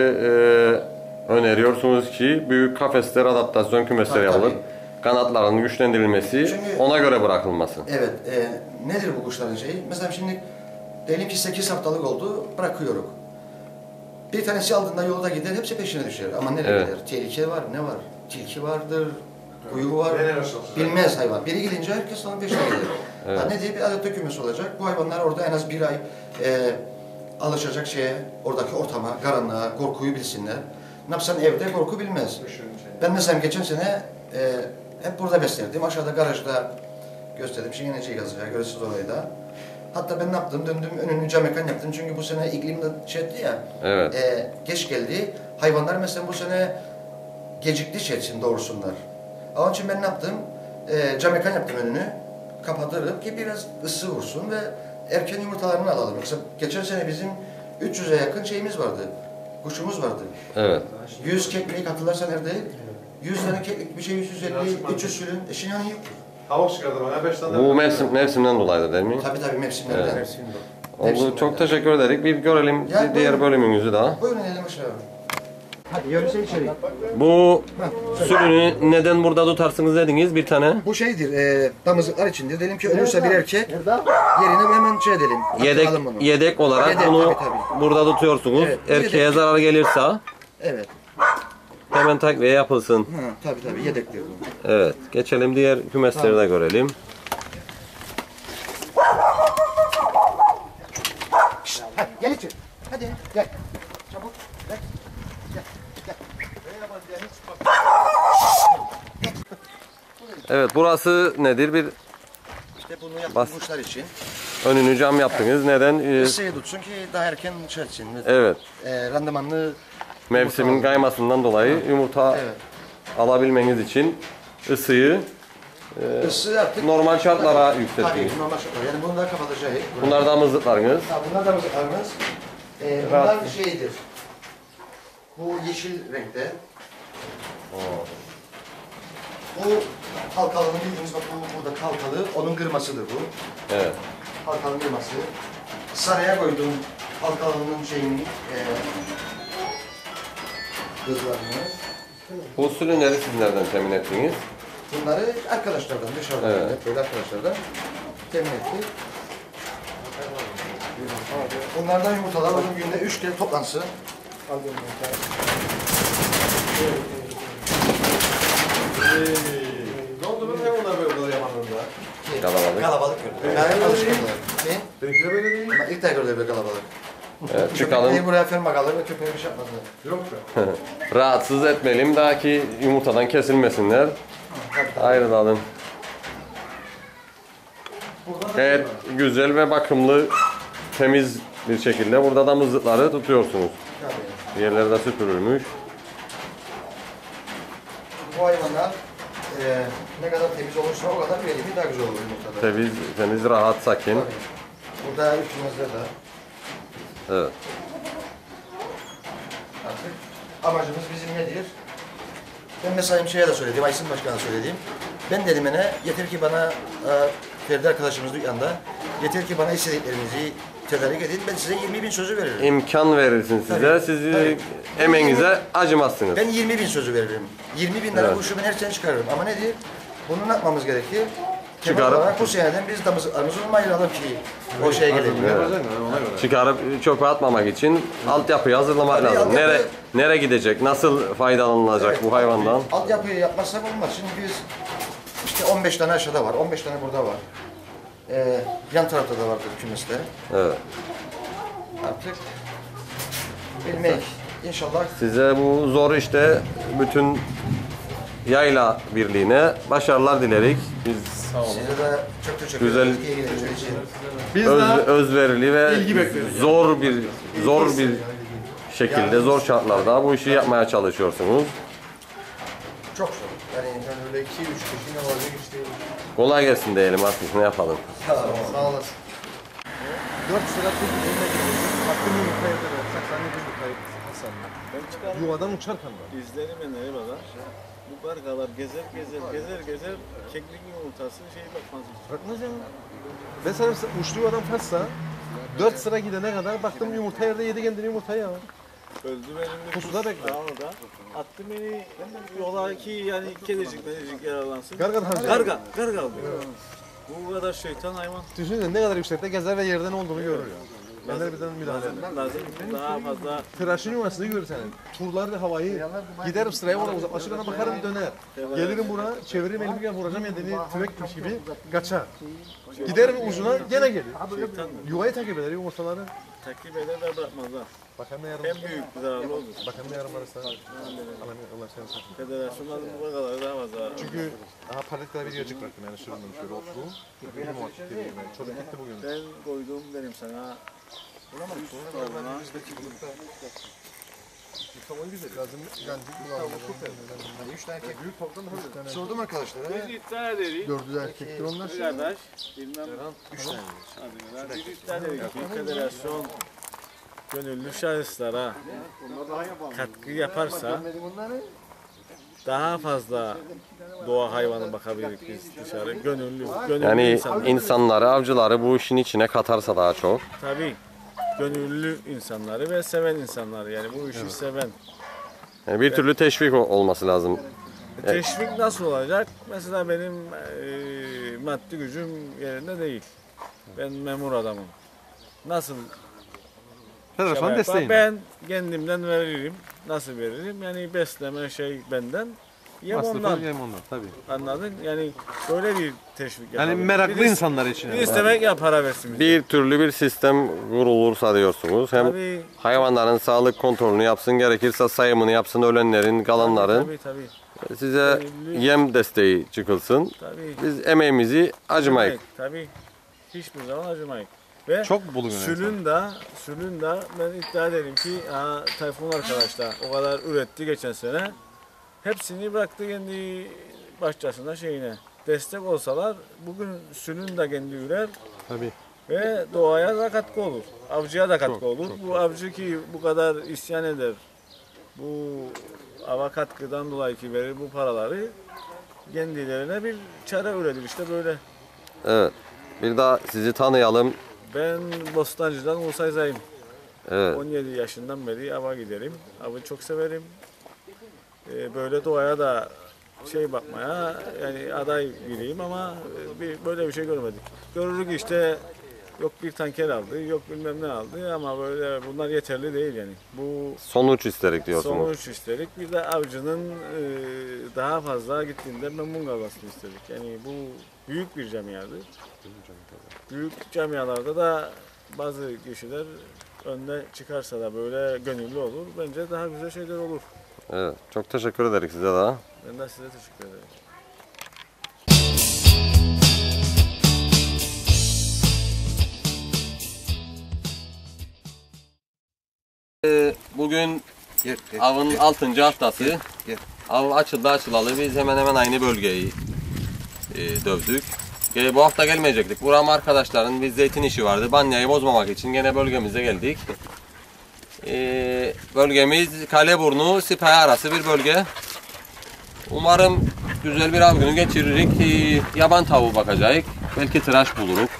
e, öneriyorsunuz ki büyük kafesler adaptasyon kümesleri Tabii, yapılıp tabii. kanatlarının güçlendirilmesi Çünkü- ona göre bırakılması. Evet. E, nedir bu kuşların şeyi? Mesela şimdi diyelim ki 8 haftalık oldu bırakıyoruz. Bir tanesi aldığında yolda gider hepsi peşine düşer. Ama nereye Evet. gider? Tehlike var. Ne var? Tilki vardır. Kuyu var. Bilmez hayvan. Biri gidince herkes onun peşine gider. Evet. Ha, ne diye bir adet kümesi olacak. Bu hayvanlar orada en az bir ay e, alışacak şeye, oradaki ortama, karanlığa, korkuyu bilsinler. Ne yapsan evde korku bilmez. Ben mesela geçen sene e, hep burada beslerdim. Aşağıda garajda gösterdim. Şimdi ne yazacağı görürsünüz orayı da. Hatta ben ne yaptım? Döndüm önünü cam mekan yaptım. Çünkü bu sene iklim de şey etti ya. Evet. E, geç geldi. Hayvanlar mesela bu sene gecikti şey için doğursunlar. Onun için ben ne yaptım? E, cam mekan yaptım önünü. Kapatırım ki biraz ısı vursun ve erken yumurtalarını alalım. Yoksa geçen sene bizim 300'e yakın şeyimiz vardı. Kuşumuz vardı. Evet. 100 keklik hatırlarsan nerede? 100 tane keklik bir şey 150, 300 sülün. E şimdi hani yok. Tavuk çıkardı bana 5 tane. Bu mevsim, mevsimden dolayıdır değil mi? Tabii tabii mevsimlerden. Evet. Oldu. Mevsimlerden. Çok teşekkür ederim. Bir görelim Ya, diğer buyurun. bölümümüzü daha. Buyurun edelim aşağı. Hadi yürüse içeri. Bu sürünü neden burada tutarsınız dediniz bir tane? Bu şeydir, e, damızlıklar içindir. Diyelim ki ölürse bir erkek, yerine hemen şey edelim. Yedek atalım bunu. yedek olarak Yedek, bunu tabii, tabii. burada tutuyorsunuz. Evet, Erkeğe yedek. zarar gelirse Evet. hemen takviye yapılsın. Ha, tabii tabii yedektir bu. Evet. Geçelim diğer kümesleri de görelim. Hadi gel içeri. Hadi gel. Çabuk. Gel. Evet burası nedir? Bir İşte bunu Bas. kuşlar için. önünü cam yaptınız. Neden? Ee, Isıyı tutsun ki daha erken şey için. evet. E, randımanlı Mevsimin kaymasından dolayı yumurta Evet. alabilmeniz için ısıyı Isı artık normal şartlara Tabii yükselttiniz. normal şartlar. Yani bunu da kapatacağız. Bunlar damızlıklarınız. Ha, bunlar da mızıklarımız. Ee, bunlar şeydir. Bu yeşil renkte. Bu halkalının bildiğiniz bak bu burada halkalı. Onun kırmasıdır bu. Evet. Halkalının kırması. Saraya koyduğum halkalının şeyini e, kızlarını. Bu sürünleri siz nereden temin ettiniz? Bunları arkadaşlardan dışarıdan Evet. hep böyle arkadaşlardan temin ettik. Bunlardan yumurtalar bugün günde üç kere toplansın. Ne oldu ben hayvanlar böyle kadar yamanında? Kalabalık. Kalabalık gördüm. Yani alışkanlar. Ne? Benimki de böyle değil. Ama ilk defa gördüm böyle kalabalık. Evet, çıkalım. Köpekleri buraya ferma kalır ve köpeğe bir şey yapmadılar. Yok be. Rahatsız etmeyelim daha ki yumurtadan kesilmesinler. Ayrılalım. Evet, güzel ve bakımlı, temiz bir şekilde burada da mızıkları tutuyorsunuz. Yerleri de süpürülmüş. Bu hayvanlar eee ne kadar temiz olursa o kadar verimi daha güzel olur yumurtada. Temiz, temiz, rahat, sakin. Burada ülkemizde de Evet. artık amacımız bizim nedir? Ben mesela şeye de söyledim, Aysin Başkan'a söyledim. Ben dedim ne, yeter ki bana e, Ferdi arkadaşımız dükkanda, yeter ki bana istediklerinizi tedarik edin, ben size 20 bin sözü veririm. İmkan verirsin size, Tabii, sizi tabii. emeğinize acımazsınız. Ben 20 bin sözü veririm. 20 bin lira Evet. ben her sene çıkarırım. Ama nedir? Bunu ne yapmamız gerekir? Temel Çıkarıp- olarak bu seneden biz damızlıklarımızı ayıralım ki o şeye gelelim. Çıkarıp çöpe atmamak için altyapıyı hazırlamak Tabii, lazım. altyapı- Nere nereye gidecek? Nasıl faydalanılacak bu hayvandan? Altyapıyı yapmazsak olmaz. Şimdi biz işte 15 tane aşağıda var, 15 tane burada var. Ee, yan tarafta da vardır kümeste. Evet. Artık bilmek. İnşallah Size bu zor işte bütün yayla birliğine başarılar dilerik. Biz size de çok teşekkür Güzel. ederiz. İyi için. Biz öz, de özverili ve ilgi bekliyoruz. zor bir zor bir şekilde zor şartlarda bu işi yapmaya çalışıyorsunuz. Çok zor. Yani öyle 2-3 kişinin olacak işte. Kolay gelsin diyelim artık ne yapalım. Sağ olasın. 4 sıra bir bizimle gidiyor. Hakkını yumurta evde versek sen de bir yumurtayı Hasan'la. Yuvadan uçarken var. İzlerime ne bana? Bu kargalar gezer gezer gezer gezer keklik yumurtası şey bakmaz. Bırakmaz ya. Ben sana uçtu yuvadan kaçsa 4 sıra gidene kadar baktım yumurta yerde yedi kendini yumurtayı ya. Öldü benim Pusuda bekle. orada. Attı beni yola ki yani kedicik medicik yaralansın. Garga tanrı. Garga, garga oldu. Bu kadar şeytan hayvan. Düşünsene ne kadar yüksekte gezer ve yerde ne olduğunu görür ya. Benler birden müdahale eder. Lazım, daha fazla Tıraşın yuvasını görür senin. Turlar ve havayı. Giderim sıraya oraya uzaklaşır ona bakarım döner. Gelirim buraya çeviririm elimi gel vuracağım kendini tüvekmiş gibi kaçar. Giderim ucuna gene gelir. Yuvayı takip eder yumurtaları. Takip eder ve bırakmazlar. Bak hem de yarım. En büyük zararlı olur. Bak hem de yarım arası. Allah seni sakın. Federasyonlar bu kargaları daha fazla. Çünkü aha paletlere bir yiyecek bıraktım yani süründüm şöyle otlu. Bir muhakkak dediğim. Çocuk gitti bugün. Ben koyduğum benim sana. Buna Tamam güzel. Lazım gancık bulalım. Üç tane kek. Büyük toptan Sordum arkadaşlara. biz iddia ederiz. Dördü de erkektir onlar. Kardeş, bilmem üç tane. Hadi biz dedik ki federasyon gönüllü şahıslara katkı yaparsa daha fazla doğa hayvanı bakabiliriz biz dışarı. Gönüllü, gönüllü Yani insanlar. insanları, avcıları bu işin içine katarsa daha çok. Tabii. Gönüllü insanları ve seven insanları yani bu işi seven. Yani bir türlü teşvik olması lazım. Teşvik nasıl olacak? Mesela benim eee, maddi gücüm yerinde değil. Ben memur adamım. Nasıl Federasyon yapar? desteğini. Ben kendimden veririm. Nasıl veririm? Yani besleme şey benden. Yem ondan. yem ondan tabii. Anladın? Yani böyle bir teşvik Yani yapalım. meraklı Bir de- insanlar için. Bir istemek ya para versin bize. Bir türlü bir sistem kurulursa diyorsunuz. Hem Tabii, hayvanların sağlık kontrolünü yapsın, gerekirse sayımını yapsın, ölenlerin, kalanların. tabii, tabii, Size yem desteği çıkılsın. tabii. Biz emeğimizi acımayık. Tabii. Hiçbir zaman acımayık. Ve Çok bulunuyor. Sülün de, Sülün de ben iddia ederim ki ha, Tayfun arkadaşlar o kadar üretti geçen sene. Hepsini bıraktı kendi bahçesine şeyine. Destek olsalar bugün Sülün de kendi ürer Tabii. ve doğaya da katkı olur. Avcıya da katkı olur. bu avcı ki bu kadar isyan eder. Bu ava katkıdan dolayı ki verir bu paraları kendilerine bir çare üretir işte böyle. Evet. Bir daha sizi tanıyalım. Ben Bostancı'dan Musa Zayim. Evet. 17 yaşından beri ava giderim. Avı çok severim. Ee, böyle doğaya da şey bakmaya yani aday biriyim ama e, bir, böyle bir şey görmedik. Görürük işte Yok bir tanker aldı, yok bilmem ne aldı ama böyle bunlar yeterli değil yani. Bu Sonuç isterik diyorsunuz. sonuç istedik. Bir de avcının e, daha fazla gittiğinde memnun kalmasını istedik. Yani bu büyük bir camiadır. Büyük camialarda da bazı kişiler önde çıkarsa da böyle gönüllü olur. Bence daha güzel şeyler olur. Evet. Çok teşekkür ederiz size de. Ben de size teşekkür ederim. Ee, Bugün Gel, gel. avın 6. haftası. gel. Av açıldı açılalı biz hemen hemen aynı bölgeyi e, dövdük. E, bu hafta gelmeyecektik. Buram arkadaşların bir zeytin işi vardı. Banyayı bozmamak için gene bölgemize geldik. E, bölgemiz Kaleburnu, Sipahi arası bir bölge. Umarım güzel bir av günü geçiririk. E, yaban tavuğu bakacağız. Belki tıraş buluruk.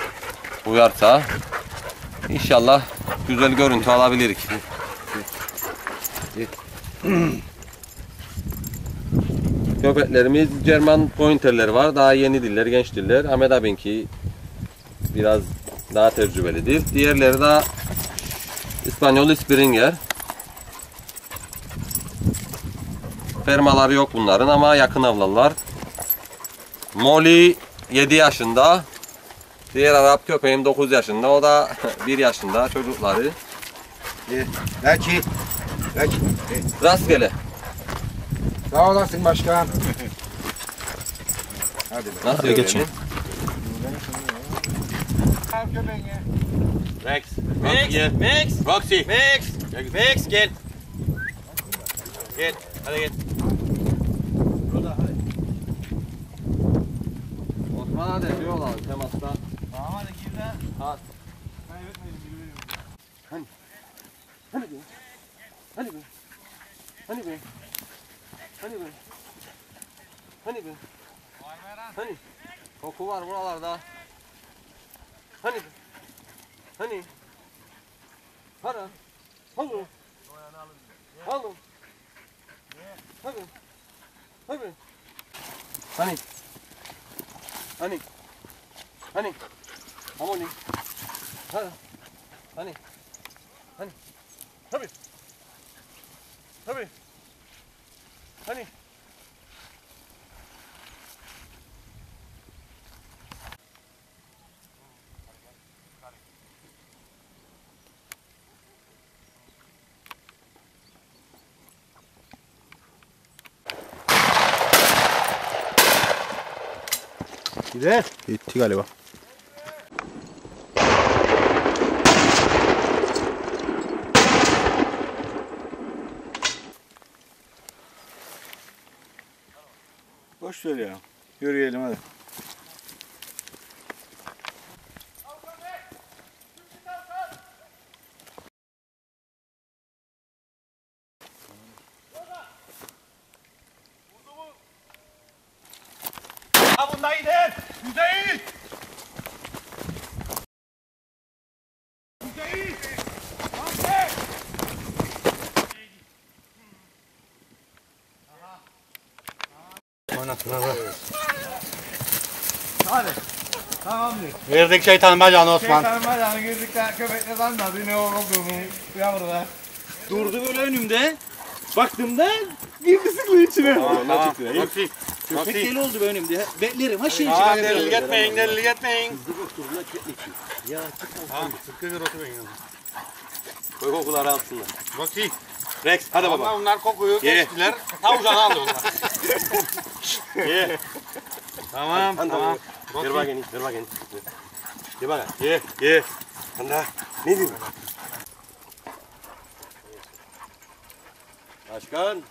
Uyarsa. İnşallah güzel görüntü alabilirik. Köpeklerimiz German pointerler var. Daha yeni diller, genç diller. Ahmet abinki biraz daha tecrübelidir. Diğerleri de İspanyol Springer. Fermaları yok bunların ama yakın avlarlar. Molly 7 yaşında. Diğer Arap köpeğim 9 yaşında. O da 1 yaşında çocukları. Gel. Belki. Belki. Rastgele. Sağ olasın başkan. Hadi. Nasıl geçin? Rex. Rex. Rex. Roxy. Rex. Rex gel. Gel. Hadi gel. Osman hadi diyorlar temasta. Tamam hadi gir de. Hadi. Hani. Hani be. Hani be. Hani be. Hani be. Hani be. Hani? Koku var buralarda. Hani? Hani? Para. Hadi. Alın. Hadi. Hadi. Hani? Hani? Hani? Hamoni. Hadi. Hani? Hani? Tabii. Tabii. Hani? Gider. Gitti galiba. Boş ver ya. Yürüyelim hadi. Verdik şeytan bacağını Osman. Şeytanın girdikten köpekle zannadı ne olduğunu yavrular. Durdu böyle önümde. Baktığımda girdi sıklı içine. Tamam. Köpek deli oldu böyle önümde. Beklerim ha şey Tamam delilik etmeyin delilik etmeyin. Tamam sıkı bir otur beyin. Koy kokuları alsınlar. Bakayım. Rex hadi baba. onlar kokuyu Ye. geçtiler. Tavşanı aldı onlar. Ye. Tamam tamam. Ver bakayım, ver bakayım. Ye bana. Ye, ye. Anda. Ne diyorsun? Başkan.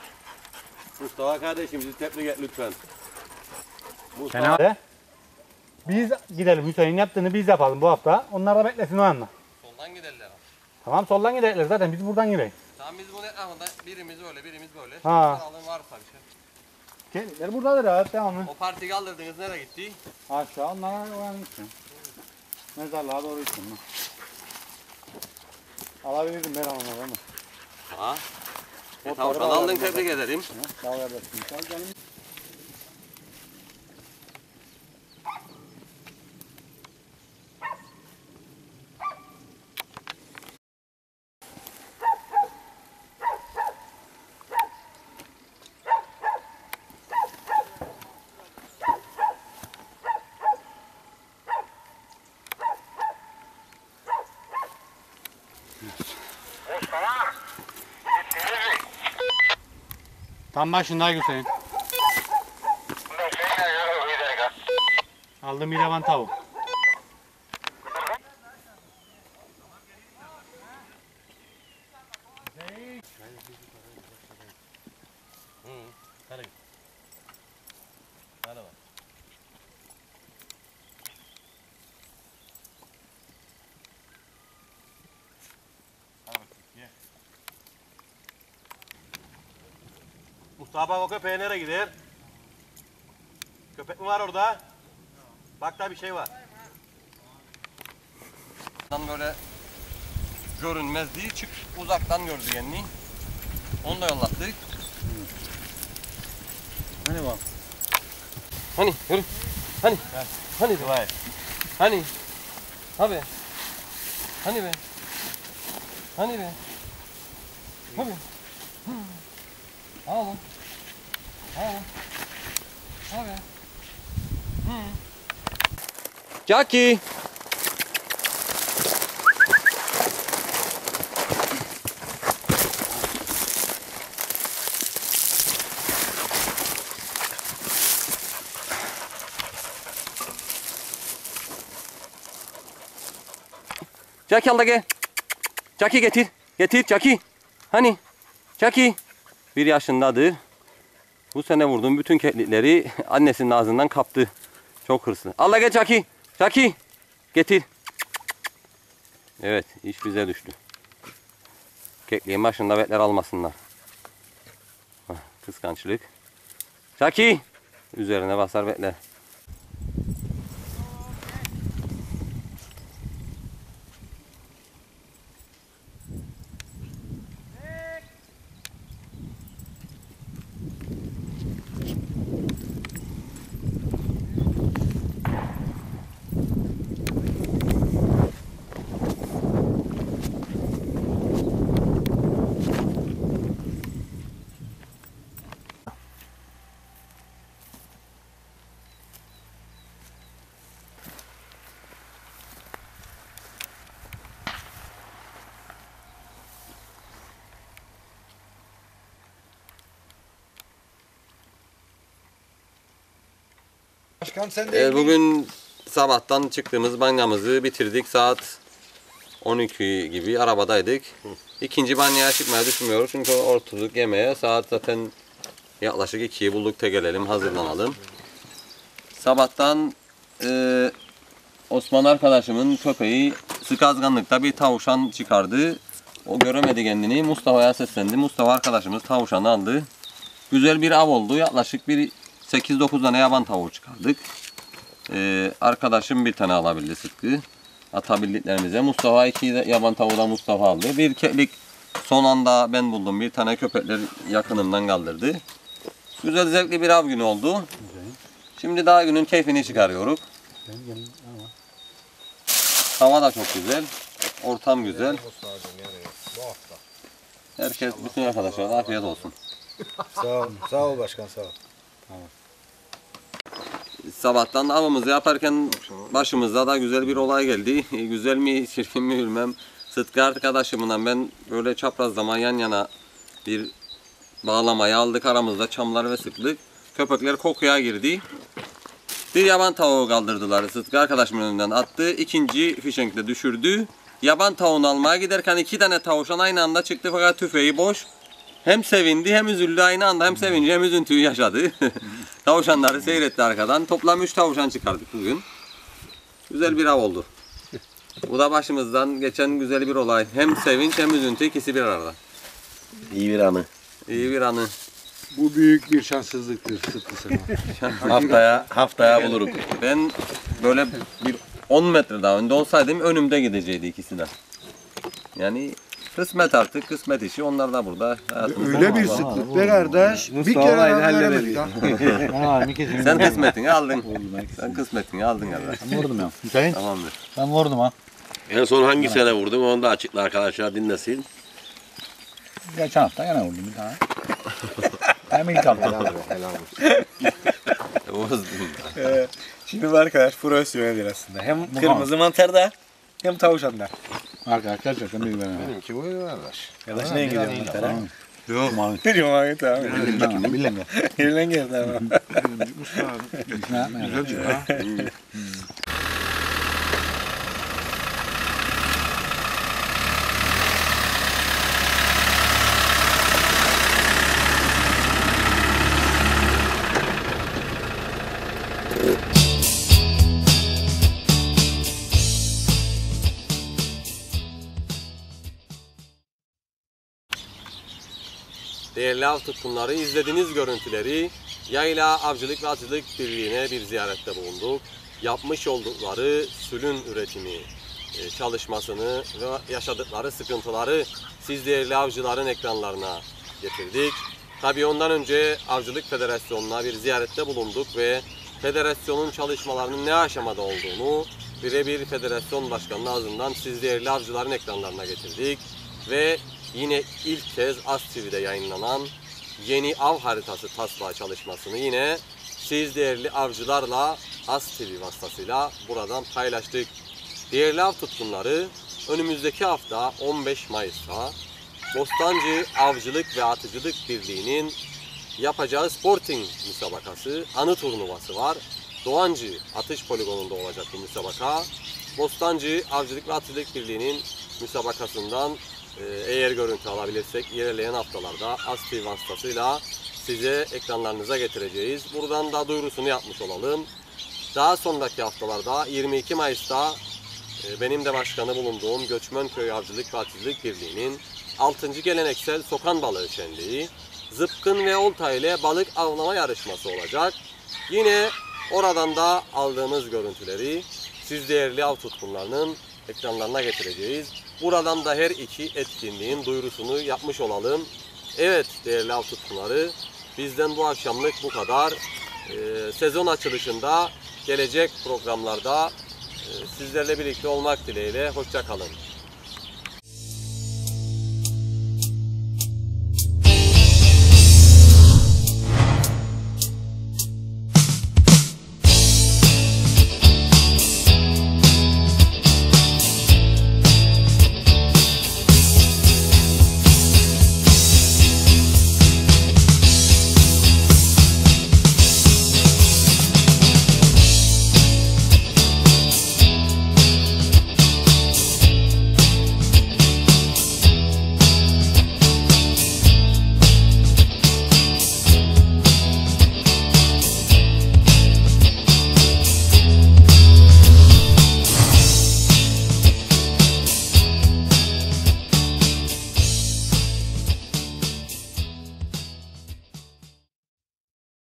Mustafa kardeşimizi tebrik et lütfen. Mustafa. Fena. Biz gidelim Hüseyin yaptığını biz yapalım bu hafta. Onlar da beklesin o anda. Soldan giderler. Tamam soldan gidelim zaten biz buradan gidelim. Tamam biz bunun etrafında birimiz öyle, birimiz böyle. Ha. Alın varsa bir şey. Kendileri buradadır abi devamlı. O partiyi kaldırdınız nereye gitti? Aşağı onlara oyan gitsin. Mezarlığa doğru gitsin. lan. Alabilirdim ben onları ama. Ha. E, Aldım. Tam başında Hüseyin. Aldım bir yaban tavuk. Mustafa bak o köpeğe nereye gider? Köpek mi var orada? Bak da bir şey var. Tam böyle görünmez diye çık uzaktan gördü kendini. Onu da yollattık. Hani bak. Hani yürü. Hani. Hani be. Hani. Abi. Hani be. Hani be. Hani. Hı. Al oğlum. Al oğlum. Abi. Hı. Jackie. Jackie al da gel. Jackie getir. Getir Jackie. Hani? Jackie. Bir yaşındadır. Bu sene vurduğum bütün keklikleri annesinin ağzından kaptı. Çok hırslı. Al da gel Jackie. Jackie. Getir. Evet iş bize düştü. Kekliğin başında betler almasınlar. Hah, Kıskançlık. Jackie. Üzerine basar betler. Başkan sen Evet, bugün sabahtan çıktığımız banyamızı bitirdik. Saat 12 gibi arabadaydık. İkinci banyaya çıkmayı düşünmüyoruz çünkü ortalık yemeğe saat zaten yaklaşık 2'yi bulduk te gelelim hazırlanalım. Sabahtan e, Osman arkadaşımın köpeği sıkazganlıkta bir tavşan çıkardı. O göremedi kendini. Mustafa'ya seslendi. Mustafa arkadaşımız tavşanı aldı. Güzel bir av oldu. Yaklaşık bir 8-9 tane yaban tavuğu çıkardık. Ee, arkadaşım bir tane alabildi Sıtkı. Atabildiklerimize. Mustafa iki yaban tavuğu da Mustafa aldı. Bir keklik son anda ben buldum. Bir tane köpekler yakınımdan kaldırdı. Güzel zevkli bir av günü oldu. Şimdi daha günün keyfini çıkarıyoruz. Hava da çok güzel. Ortam güzel. Herkes, bütün arkadaşlara afiyet olsun. Sağ ol, sağ ol başkan sağ ol. Sabahtan avımızı yaparken başımıza da güzel bir olay geldi. güzel mi, çirkin mi bilmem. Sıtkı arkadaşımla ben böyle çaprazlama yan yana bir bağlamayı aldık aramızda çamlar ve sıklık. Köpekler kokuya girdi. Bir yaban tavuğu kaldırdılar. Sıtkı arkadaşımın önünden attı. İkinci fişenkle düşürdü. Yaban tavuğunu almaya giderken iki tane tavşan aynı anda çıktı fakat tüfeği boş. Hem sevindi hem üzüldü aynı anda hem sevinci hem üzüntüyü yaşadı. Tavşanları seyretti arkadan. Toplam 3 tavşan çıkardık bugün. Güzel bir av oldu. Bu da başımızdan geçen güzel bir olay. Hem sevinç hem üzüntü ikisi bir arada. İyi bir anı. İyi bir anı. Bu büyük bir şanssızlıktır Sıtkı sana. haftaya haftaya buluruz. Ben böyle bir 10 metre daha önde olsaydım önümde gideceydi ikisi de. Yani kısmet artık kısmet işi onlar da burada. hayatımızda Öyle bir var. sıklık be kardeş. Bir kere veremedik ha. Ha, bir kez Sen kısmetini aldın. Sen kısmetini aldın kardeş. Ben vurdum ya. Hüseyin Tamamdır. ben vurdum ha. En son hangi sene vurdum onu da açıkla arkadaşlar dinlesin. Geçen hafta gene vurdum bir tane. Hem ilk hafta. Oğuz Şimdi bu arkadaş profesyonel aslında. Hem Bu kırmızı mantarda hem tavşanda. Arkadaşlar gerçekten büyük benim. Benimki bu kardeş. Arkadaş ne gidiyor mantara? Yok. Yumanı tamam. Bilen mi? Bilen gel tamam. Güzel Değerli av tutkunları izlediğiniz görüntüleri Yayla Avcılık ve Atıcılık Birliği'ne bir ziyarette bulunduk. Yapmış oldukları sülün üretimi e, çalışmasını ve yaşadıkları sıkıntıları siz değerli avcıların ekranlarına getirdik. Tabii ondan önce Avcılık Federasyonu'na bir ziyarette bulunduk ve federasyonun çalışmalarının ne aşamada olduğunu birebir federasyon başkanı ağzından siz değerli avcıların ekranlarına getirdik. Ve yine ilk kez AS TV'de yayınlanan yeni av haritası taslağı çalışmasını yine siz değerli avcılarla AS TV vasıtasıyla buradan paylaştık. Değerli av tutkunları önümüzdeki hafta 15 Mayıs'ta Bostancı Avcılık ve Atıcılık Birliği'nin yapacağı Sporting müsabakası, anı turnuvası var. Doğancı Atış Poligonu'nda olacak bu müsabaka. Bostancı Avcılık ve Atıcılık Birliği'nin müsabakasından eğer görüntü alabilirsek ilerleyen haftalarda ASTV vasıtasıyla size ekranlarınıza getireceğiz. Buradan da duyurusunu yapmış olalım. Daha sonraki haftalarda 22 Mayıs'ta e, benim de başkanı bulunduğum Göçmen Köy Avcılık ve Atıcılık Birliği'nin 6. geleneksel sokan balığı şenliği, zıpkın ve olta ile balık avlama yarışması olacak. Yine oradan da aldığımız görüntüleri siz değerli av tutkunlarının ekranlarına getireceğiz. Buradan da her iki etkinliğin duyurusunu yapmış olalım. Evet değerli av tutkunları bizden bu akşamlık bu kadar. Ee, sezon açılışında gelecek programlarda e, sizlerle birlikte olmak dileğiyle. Hoşça kalın.